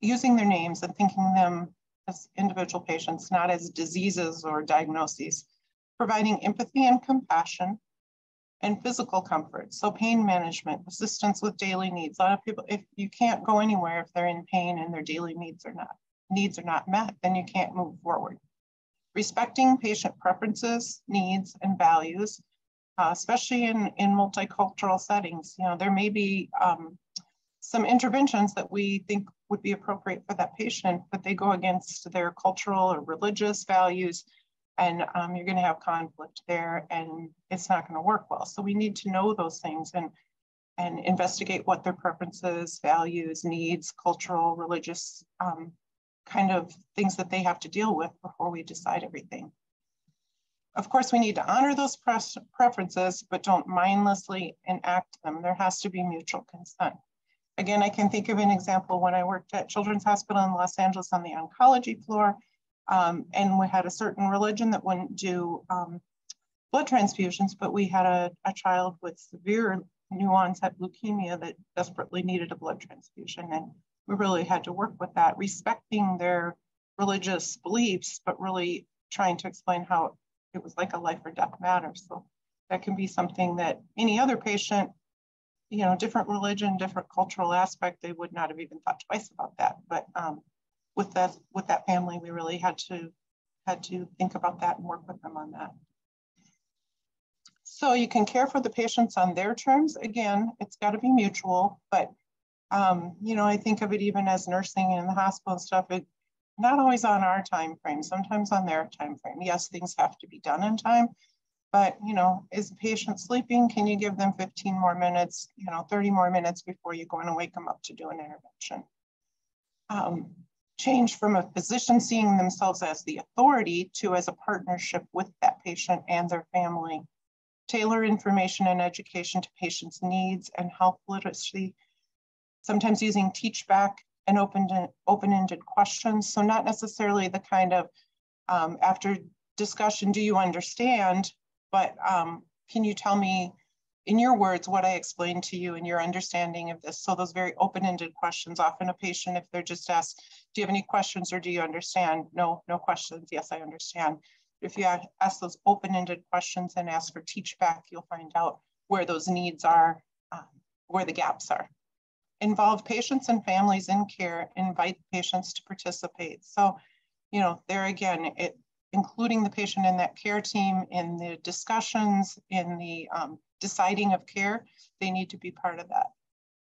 using their names and thinking them as individual patients, not as diseases or diagnoses, providing empathy and compassion and physical comfort. So pain management, assistance with daily needs. A lot of people, if you can't go anywhere, if they're in pain and their daily needs are not, needs are not met, then you can't move forward. Respecting patient preferences, needs, and values, uh, especially in, in multicultural settings. You know, there may be um, some interventions that we think would be appropriate for that patient, but they go against their cultural or religious values, and um, you're going to have conflict there, and it's not going to work well. So we need to know those things and and investigate what their preferences, values, needs, cultural, religious um, kind of things that they have to deal with before we decide everything. Of course, we need to honor those preferences, but don't mindlessly enact them. There has to be mutual consent. Again, I can think of an example when I worked at Children's Hospital in Los Angeles on the oncology floor, um, and we had a certain religion that wouldn't do um, blood transfusions, but we had a, a child with severe new onset leukemia that desperately needed a blood transfusion. And we really had to work with that, respecting their religious beliefs, but really trying to explain how it was like a life or death matter. So that can be something that any other patient you know, different religion, different cultural aspect, they would not have even thought twice about that. But um, with that with that family, we really had to had to think about that and work with them on that. So you can care for the patients on their terms. Again, it's got to be mutual, but um, you know, I think of it even as nursing in the hospital and stuff. It not always on our time frame, sometimes on their time frame. Yes, things have to be done in time, but you know, is the patient sleeping? Can you give them 15 more minutes, you know, 30 more minutes before you go and wake them up to do an intervention? Um, change from a physician seeing themselves as the authority to as a partnership with that patient and their family. Tailor information and education to patients' needs and health literacy, sometimes using teach back and open-ended questions. So not necessarily the kind of um, after discussion, do you understand? But um, can you tell me in your words what I explained to you and your understanding of this? So those very open-ended questions, often a patient, if they're just asked, do you have any questions or do you understand? No, no questions. Yes, I understand. If you ask those open-ended questions and ask for teach back, you'll find out where those needs are, um, where the gaps are. Involve patients and families in care, invite patients to participate. So, you know, there again, it, including the patient in that care team in the discussions, in the um, deciding of care, they need to be part of that.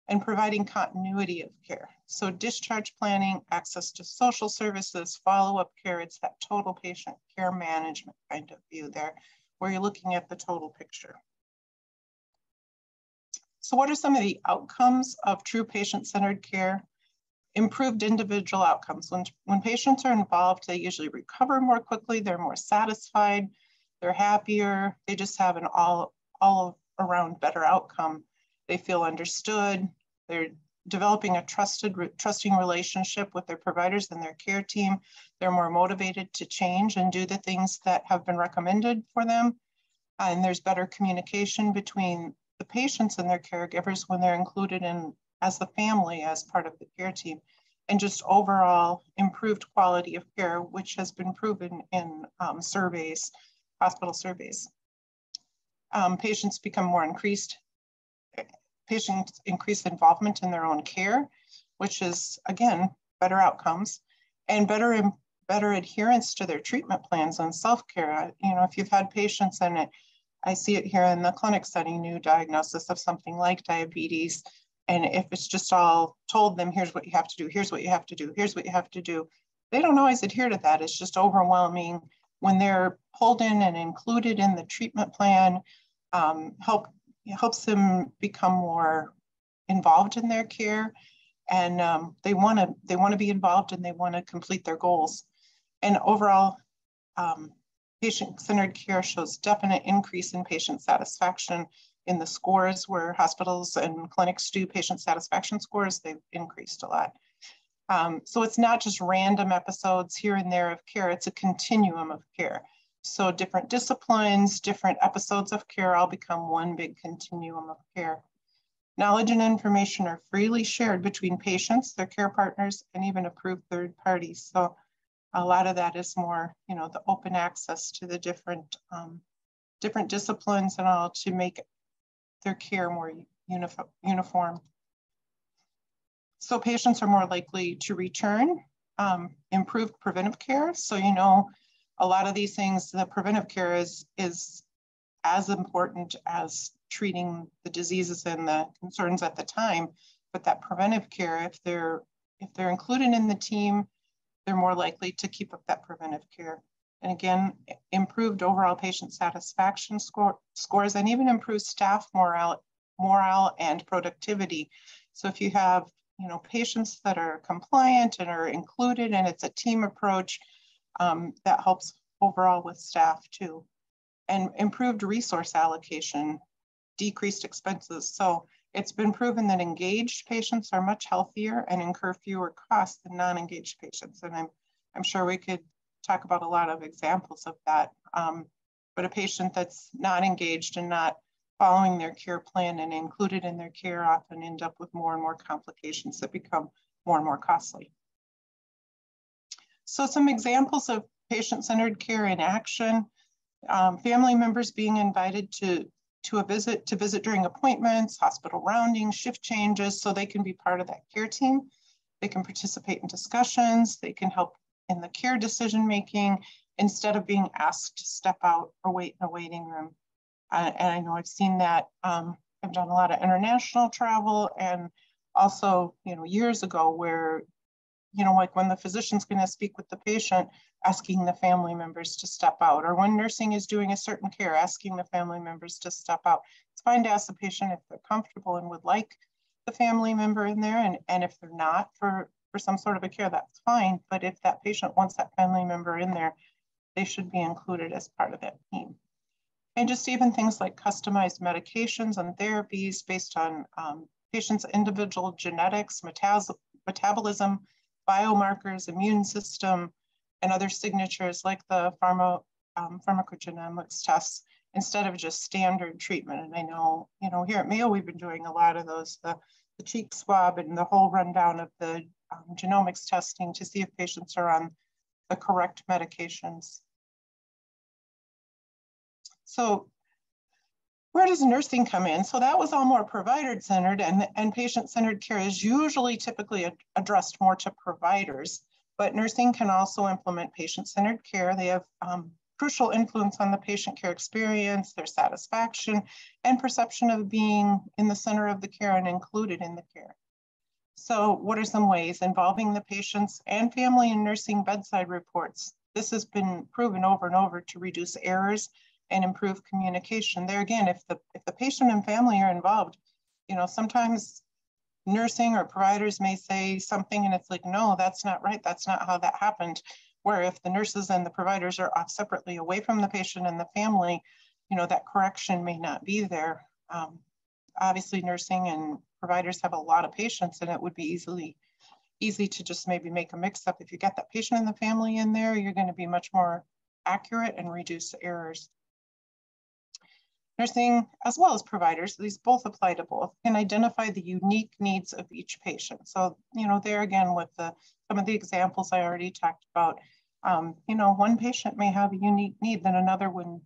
And providing continuity of care. So discharge planning, access to social services, follow-up care, it's that total patient care management kind of view there, where you're looking at the total picture. So what are some of the outcomes of true patient-centered care? Improved individual outcomes. When, when patients are involved, they usually recover more quickly, they're more satisfied, they're happier, they just have an all, all around better outcome. They feel understood, they're developing a trusted, trusting relationship with their providers and their care team. They're more motivated to change and do the things that have been recommended for them. And there's better communication between the patients and their caregivers when they're included in as the family as part of the care team and just overall improved quality of care, which has been proven in um, surveys, hospital surveys. Um, patients become more increased, patients increase involvement in their own care, which is again, better outcomes and better, better adherence to their treatment plans and self-care. You know, if you've had patients and it, I see it here in the clinic setting, new diagnosis of something like diabetes, and if it's just all told them, here's what you have to do, here's what you have to do, here's what you have to do, they don't always adhere to that. It's just overwhelming. When they're pulled in and included in the treatment plan, um, help helps them become more involved in their care, and um, they want to they want to be involved and they want to complete their goals. And overall, um, patient-centered care shows definite increase in patient satisfaction in the scores where hospitals and clinics do patient satisfaction scores, they've increased a lot. Um, so it's not just random episodes here and there of care, it's a continuum of care. So different disciplines, different episodes of care all become one big continuum of care. Knowledge and information are freely shared between patients, their care partners, and even approved third parties. So a lot of that is more, you know, the open access to the different um, different disciplines and all to make their care more uniform. So patients are more likely to return, um, improved preventive care. So, you know, a lot of these things, the preventive care is, is as important as treating the diseases and the concerns at the time. But that preventive care, if they're if they're included in the team, they're more likely to keep up that preventive care and again, improved overall patient satisfaction score, scores and even improved staff morale, morale and productivity. So if you have you know, patients that are compliant and are included and it's a team approach, um, that helps overall with staff too. And improved resource allocation, decreased expenses. So it's been proven that engaged patients are much healthier and incur fewer costs than non-engaged patients. And I'm, I'm sure we could talk about a lot of examples of that. Um, but a patient that's not engaged and not following their care plan and included in their care often end up with more and more complications that become more and more costly. So some examples of patient-centered care in action, um, family members being invited to, to a visit, to visit during appointments, hospital rounding, shift changes, so they can be part of that care team. They can participate in discussions, they can help in the care decision making instead of being asked to step out or wait in a waiting room. Uh, and I know I've seen that. Um, I've done a lot of international travel and also, you know, years ago where you know, like when the physician's going to speak with the patient, asking the family members to step out, or when nursing is doing a certain care, asking the family members to step out. It's fine to ask the patient if they're comfortable and would like the family member in there, and, and if they're not for, for some sort of a care, that's fine. But if that patient wants that family member in there, they should be included as part of that team. And just even things like customized medications and therapies based on um, patient's individual genetics, metabolism, biomarkers, immune system, and other signatures like the pharma, um, pharmacogenomics tests instead of just standard treatment. And I know, you know, here at Mayo, we've been doing a lot of those, the, the cheek swab and the whole rundown of the um, genomics testing to see if patients are on the correct medications. So where does nursing come in? So that was all more provider-centered and, and patient-centered care is usually typically ad addressed more to providers, but nursing can also implement patient-centered care. They have um, crucial influence on the patient care experience, their satisfaction, and perception of being in the center of the care and included in the care. So what are some ways involving the patients and family and nursing bedside reports? This has been proven over and over to reduce errors and improve communication. There again, if the if the patient and family are involved, you know, sometimes nursing or providers may say something and it's like, no, that's not right. That's not how that happened. Where if the nurses and the providers are off separately away from the patient and the family, you know, that correction may not be there. Um, obviously, nursing and providers have a lot of patients and it would be easily easy to just maybe make a mix up. If you get that patient and the family in there, you're going to be much more accurate and reduce errors nursing, as well as providers, these both apply to both, can identify the unique needs of each patient. So, you know, there again with the some of the examples I already talked about, um, you know, one patient may have a unique need that another one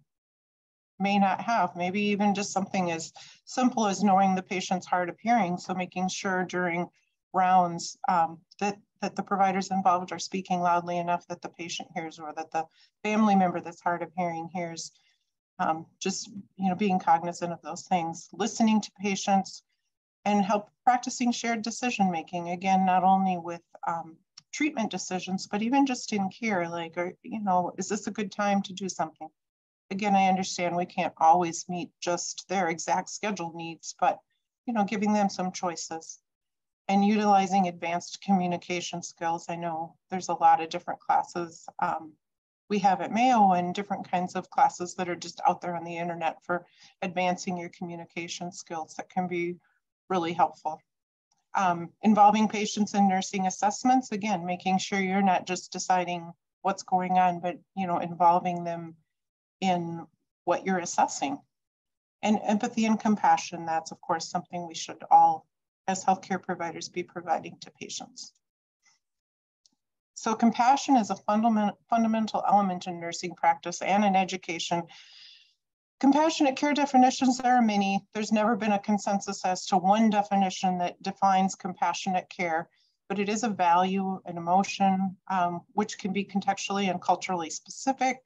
may not have. Maybe even just something as simple as knowing the patient's hard of hearing. So making sure during rounds um, that that the providers involved are speaking loudly enough that the patient hears or that the family member that's hard of hearing hears um, just you know being cognizant of those things listening to patients and help practicing shared decision making again not only with um, treatment decisions but even just in care like or, you know is this a good time to do something again i understand we can't always meet just their exact schedule needs but you know giving them some choices and utilizing advanced communication skills i know there's a lot of different classes um, we have at Mayo and different kinds of classes that are just out there on the internet for advancing your communication skills that can be really helpful. Um, involving patients in nursing assessments, again, making sure you're not just deciding what's going on, but you know, involving them in what you're assessing. And empathy and compassion, that's of course something we should all, as healthcare providers, be providing to patients. So compassion is a fundament, fundamental element in nursing practice and in education. Compassionate care definitions, there are many. There's never been a consensus as to one definition that defines compassionate care, but it is a value, an emotion, um, which can be contextually and culturally specific.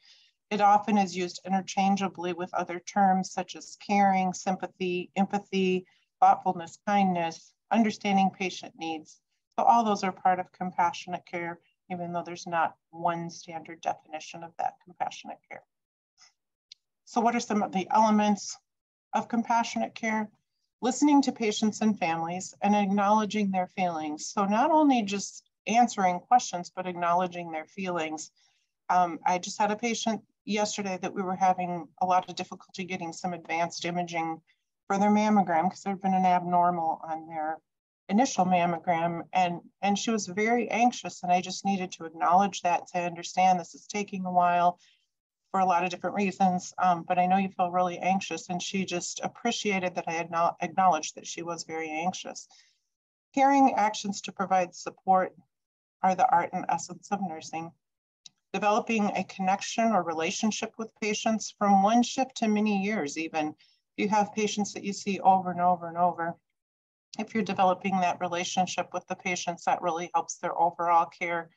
It often is used interchangeably with other terms such as caring, sympathy, empathy, thoughtfulness, kindness, understanding patient needs. So all those are part of compassionate care even though there's not one standard definition of that compassionate care. So what are some of the elements of compassionate care? Listening to patients and families and acknowledging their feelings. So not only just answering questions, but acknowledging their feelings. Um, I just had a patient yesterday that we were having a lot of difficulty getting some advanced imaging for their mammogram because there had been an abnormal on their initial mammogram and and she was very anxious and i just needed to acknowledge that to understand this is taking a while for a lot of different reasons um, but i know you feel really anxious and she just appreciated that i had not acknowledged that she was very anxious. Caring actions to provide support are the art and essence of nursing developing a connection or relationship with patients from one shift to many years even you have patients that you see over and over and over if you're developing that relationship with the patients, that really helps their overall care.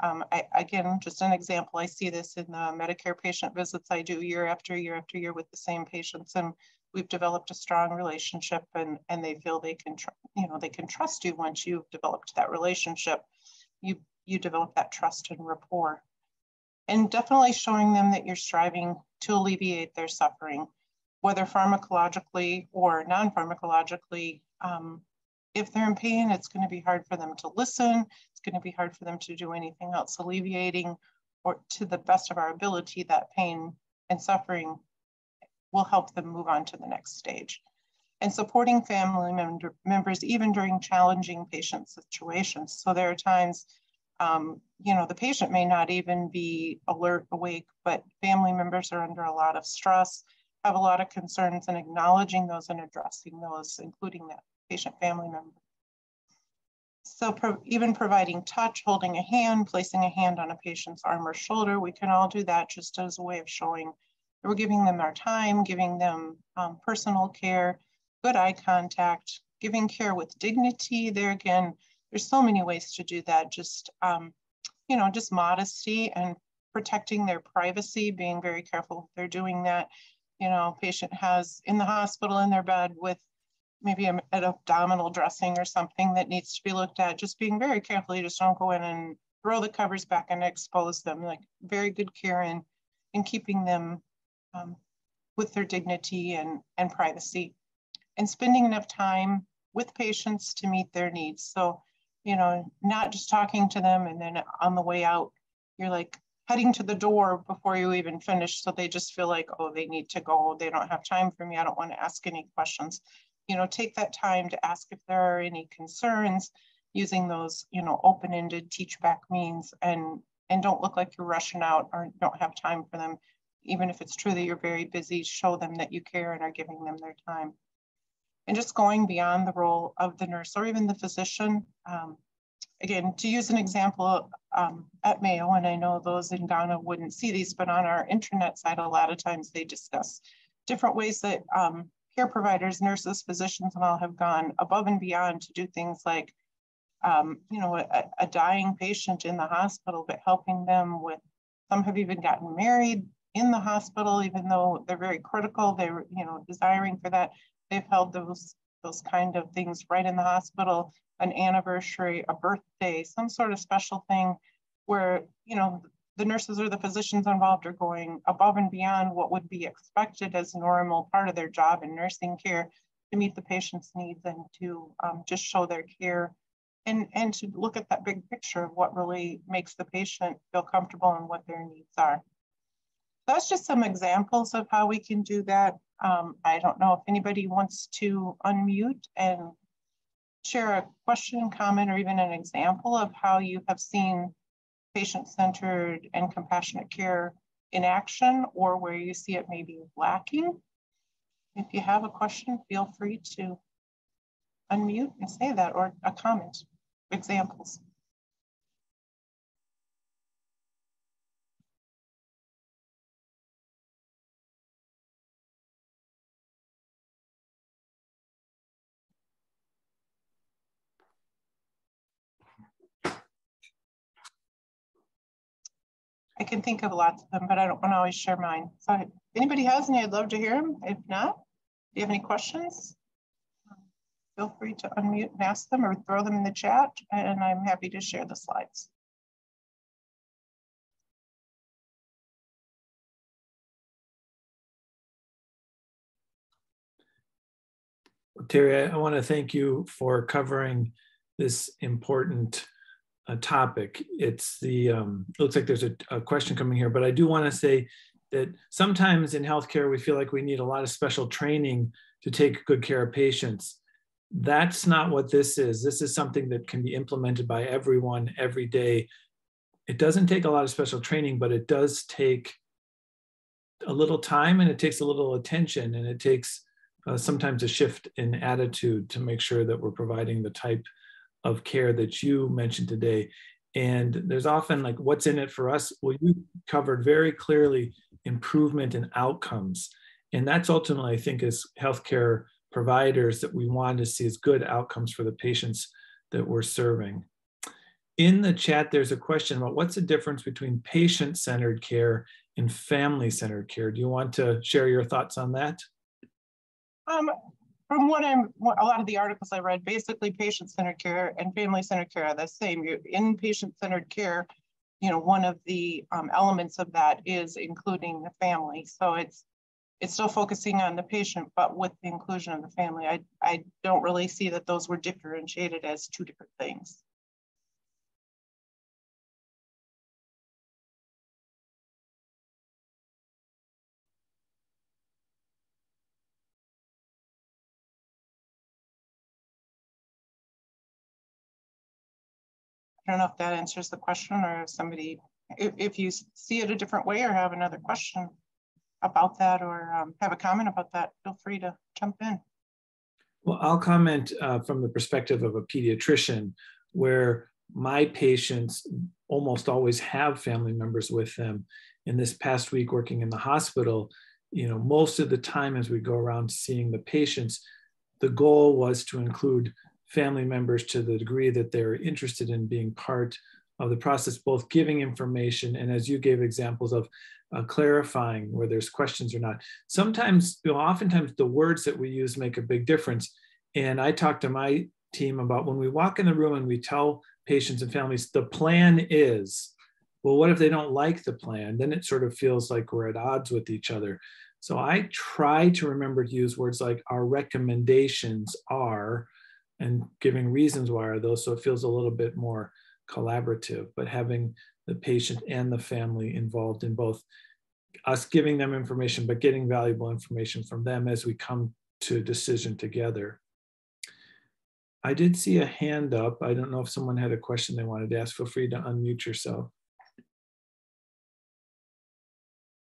Um, I, again, just an example, I see this in the Medicare patient visits I do year after year after year with the same patients, and we've developed a strong relationship, and and they feel they can, you know, they can trust you once you've developed that relationship. you, you develop that trust and rapport. And definitely showing them that you're striving to alleviate their suffering, whether pharmacologically or non-pharmacologically. Um, if they're in pain, it's going to be hard for them to listen. It's going to be hard for them to do anything else alleviating or to the best of our ability, that pain and suffering will help them move on to the next stage. And supporting family member, members even during challenging patient situations. So there are times, um, you know, the patient may not even be alert, awake, but family members are under a lot of stress, have a lot of concerns, and acknowledging those and addressing those, including that patient family member. So pro even providing touch, holding a hand, placing a hand on a patient's arm or shoulder, we can all do that just as a way of showing we're giving them our time, giving them um, personal care, good eye contact, giving care with dignity. There again, there's so many ways to do that. Just, um, you know, just modesty and protecting their privacy, being very careful they're doing that. You know, patient has in the hospital in their bed with maybe an abdominal dressing or something that needs to be looked at, just being very careful. You just don't go in and throw the covers back and expose them. Like very good care in, in keeping them um, with their dignity and, and privacy and spending enough time with patients to meet their needs. So, you know, not just talking to them and then on the way out, you're like heading to the door before you even finish. So they just feel like, oh, they need to go. They don't have time for me. I don't want to ask any questions. You know, take that time to ask if there are any concerns using those, you know, open-ended teach back means and and don't look like you're rushing out or don't have time for them even if it's true that you're very busy, show them that you care and are giving them their time. And just going beyond the role of the nurse or even the physician. Um, again, to use an example um, at Mayo, and I know those in Ghana wouldn't see these, but on our internet site, a lot of times they discuss different ways that um, care providers, nurses, physicians, and all have gone above and beyond to do things like, um, you know, a, a dying patient in the hospital, but helping them with, some have even gotten married in the hospital, even though they're very critical, they're you know desiring for that. They've held those those kind of things right in the hospital, an anniversary, a birthday, some sort of special thing where you know the nurses or the physicians involved are going above and beyond what would be expected as normal part of their job in nursing care to meet the patient's needs and to um, just show their care and, and to look at that big picture of what really makes the patient feel comfortable and what their needs are that's just some examples of how we can do that. Um, I don't know if anybody wants to unmute and share a question, comment, or even an example of how you have seen patient-centered and compassionate care in action or where you see it maybe lacking. If you have a question, feel free to unmute and say that or a comment, examples. I can think of lots of them, but I don't want to always share mine. So if anybody has any, I'd love to hear them. If not, do you have any questions? Feel free to unmute and ask them or throw them in the chat, and I'm happy to share the slides. Terry, I want to thank you for covering this important a topic. It's the, um, it looks like there's a, a question coming here, but I do want to say that sometimes in healthcare, we feel like we need a lot of special training to take good care of patients. That's not what this is. This is something that can be implemented by everyone every day. It doesn't take a lot of special training, but it does take a little time and it takes a little attention and it takes uh, sometimes a shift in attitude to make sure that we're providing the type of care that you mentioned today. And there's often like, what's in it for us? Well, you covered very clearly improvement in outcomes. And that's ultimately, I think, as healthcare providers that we want to see as good outcomes for the patients that we're serving. In the chat, there's a question about what's the difference between patient centered care and family centered care. Do you want to share your thoughts on that? Um, from what I'm, a lot of the articles I read, basically patient-centered care and family-centered care are the same. You're in patient-centered care, you know, one of the um, elements of that is including the family. So it's it's still focusing on the patient, but with the inclusion of the family. I, I don't really see that those were differentiated as two different things. I don't know if that answers the question or if somebody, if, if you see it a different way or have another question about that or um, have a comment about that, feel free to jump in. Well, I'll comment uh, from the perspective of a pediatrician where my patients almost always have family members with them. In this past week working in the hospital, you know, most of the time as we go around seeing the patients, the goal was to include family members to the degree that they're interested in being part of the process, both giving information and as you gave examples of uh, clarifying where there's questions or not. Sometimes, you know, oftentimes the words that we use make a big difference. And I talk to my team about when we walk in the room and we tell patients and families, the plan is, well, what if they don't like the plan? Then it sort of feels like we're at odds with each other. So I try to remember to use words like our recommendations are, and giving reasons why are those so it feels a little bit more collaborative but having the patient and the family involved in both us giving them information but getting valuable information from them as we come to decision together. I did see a hand up. I don't know if someone had a question they wanted to ask. Feel free to unmute yourself.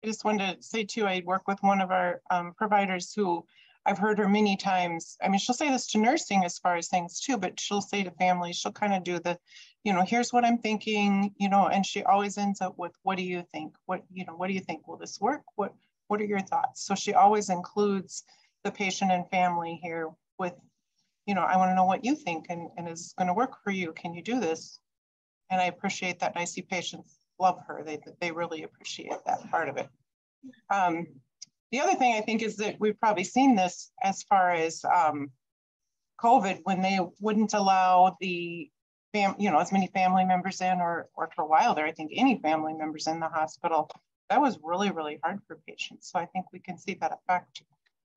I just wanted to say too, I work with one of our um, providers who I've heard her many times. I mean, she'll say this to nursing as far as things too, but she'll say to families, she'll kind of do the, you know, here's what I'm thinking, you know, and she always ends up with, what do you think? What, you know, what do you think? Will this work? What, what are your thoughts? So she always includes the patient and family here with, you know, I want to know what you think and, and is going to work for you. Can you do this? And I appreciate that. And I see patients love her. They, they really appreciate that part of it. Um, the other thing I think is that we've probably seen this as far as um, COVID when they wouldn't allow the fam, you know, as many family members in, or or for a while there, I think any family members in the hospital. That was really really hard for patients. So I think we can see that effect,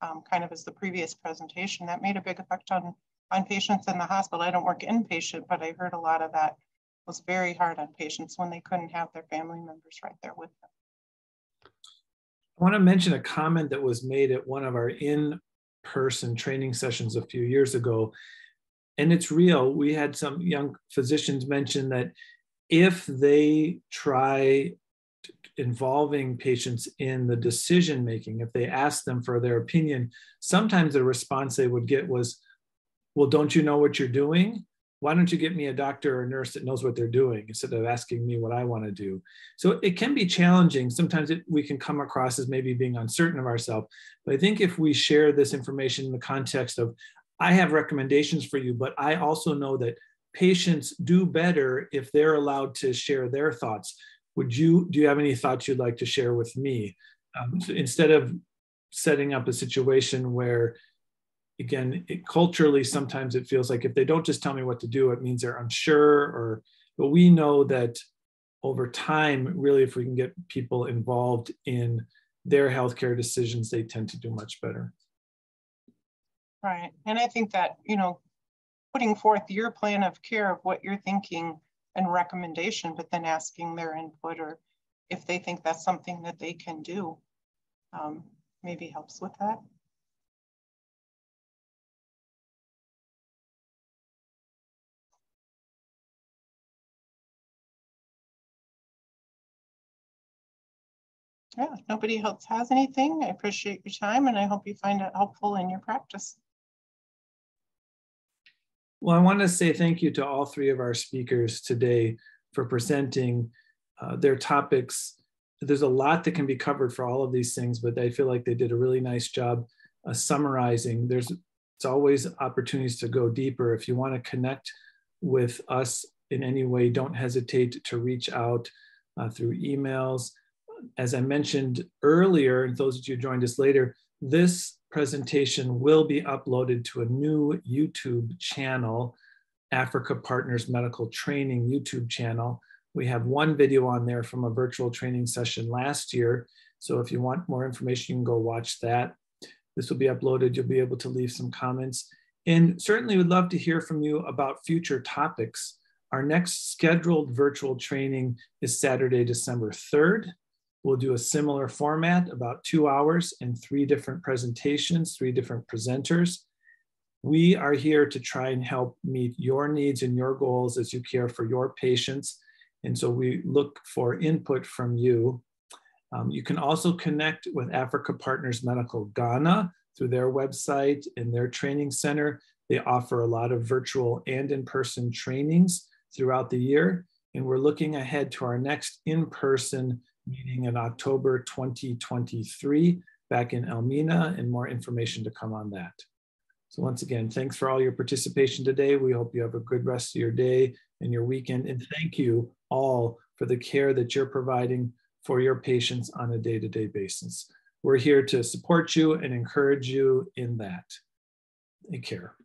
um, kind of as the previous presentation. That made a big effect on on patients in the hospital. I don't work inpatient, but I heard a lot of that was very hard on patients when they couldn't have their family members right there with them. I want to mention a comment that was made at one of our in person training sessions a few years ago. And it's real. We had some young physicians mention that if they try involving patients in the decision making, if they ask them for their opinion, sometimes the response they would get was, Well, don't you know what you're doing? Why don't you get me a doctor or a nurse that knows what they're doing instead of asking me what I want to do? So it can be challenging. Sometimes it, we can come across as maybe being uncertain of ourselves. But I think if we share this information in the context of, I have recommendations for you, but I also know that patients do better if they're allowed to share their thoughts. Would you, do you have any thoughts you'd like to share with me? Um, so instead of setting up a situation where again, it, culturally, sometimes it feels like if they don't just tell me what to do, it means they're unsure. Or, but we know that over time, really, if we can get people involved in their healthcare decisions, they tend to do much better. Right, and I think that you know, putting forth your plan of care of what you're thinking and recommendation, but then asking their input or if they think that's something that they can do, um, maybe helps with that. Yeah, if nobody else has anything, I appreciate your time and I hope you find it helpful in your practice. Well, I want to say thank you to all three of our speakers today for presenting uh, their topics. There's a lot that can be covered for all of these things, but I feel like they did a really nice job uh, summarizing. There's it's always opportunities to go deeper. If you want to connect with us in any way, don't hesitate to reach out uh, through emails as I mentioned earlier, and those of you who joined us later, this presentation will be uploaded to a new YouTube channel, Africa Partners Medical Training YouTube channel. We have one video on there from a virtual training session last year. So if you want more information, you can go watch that. This will be uploaded. You'll be able to leave some comments. And certainly would love to hear from you about future topics. Our next scheduled virtual training is Saturday, December 3rd. We'll do a similar format, about two hours and three different presentations, three different presenters. We are here to try and help meet your needs and your goals as you care for your patients. And so we look for input from you. Um, you can also connect with Africa Partners Medical Ghana through their website and their training center. They offer a lot of virtual and in-person trainings throughout the year. And we're looking ahead to our next in-person meeting in October 2023 back in Elmina and more information to come on that. So once again, thanks for all your participation today. We hope you have a good rest of your day and your weekend. And thank you all for the care that you're providing for your patients on a day-to-day -day basis. We're here to support you and encourage you in that. Take care.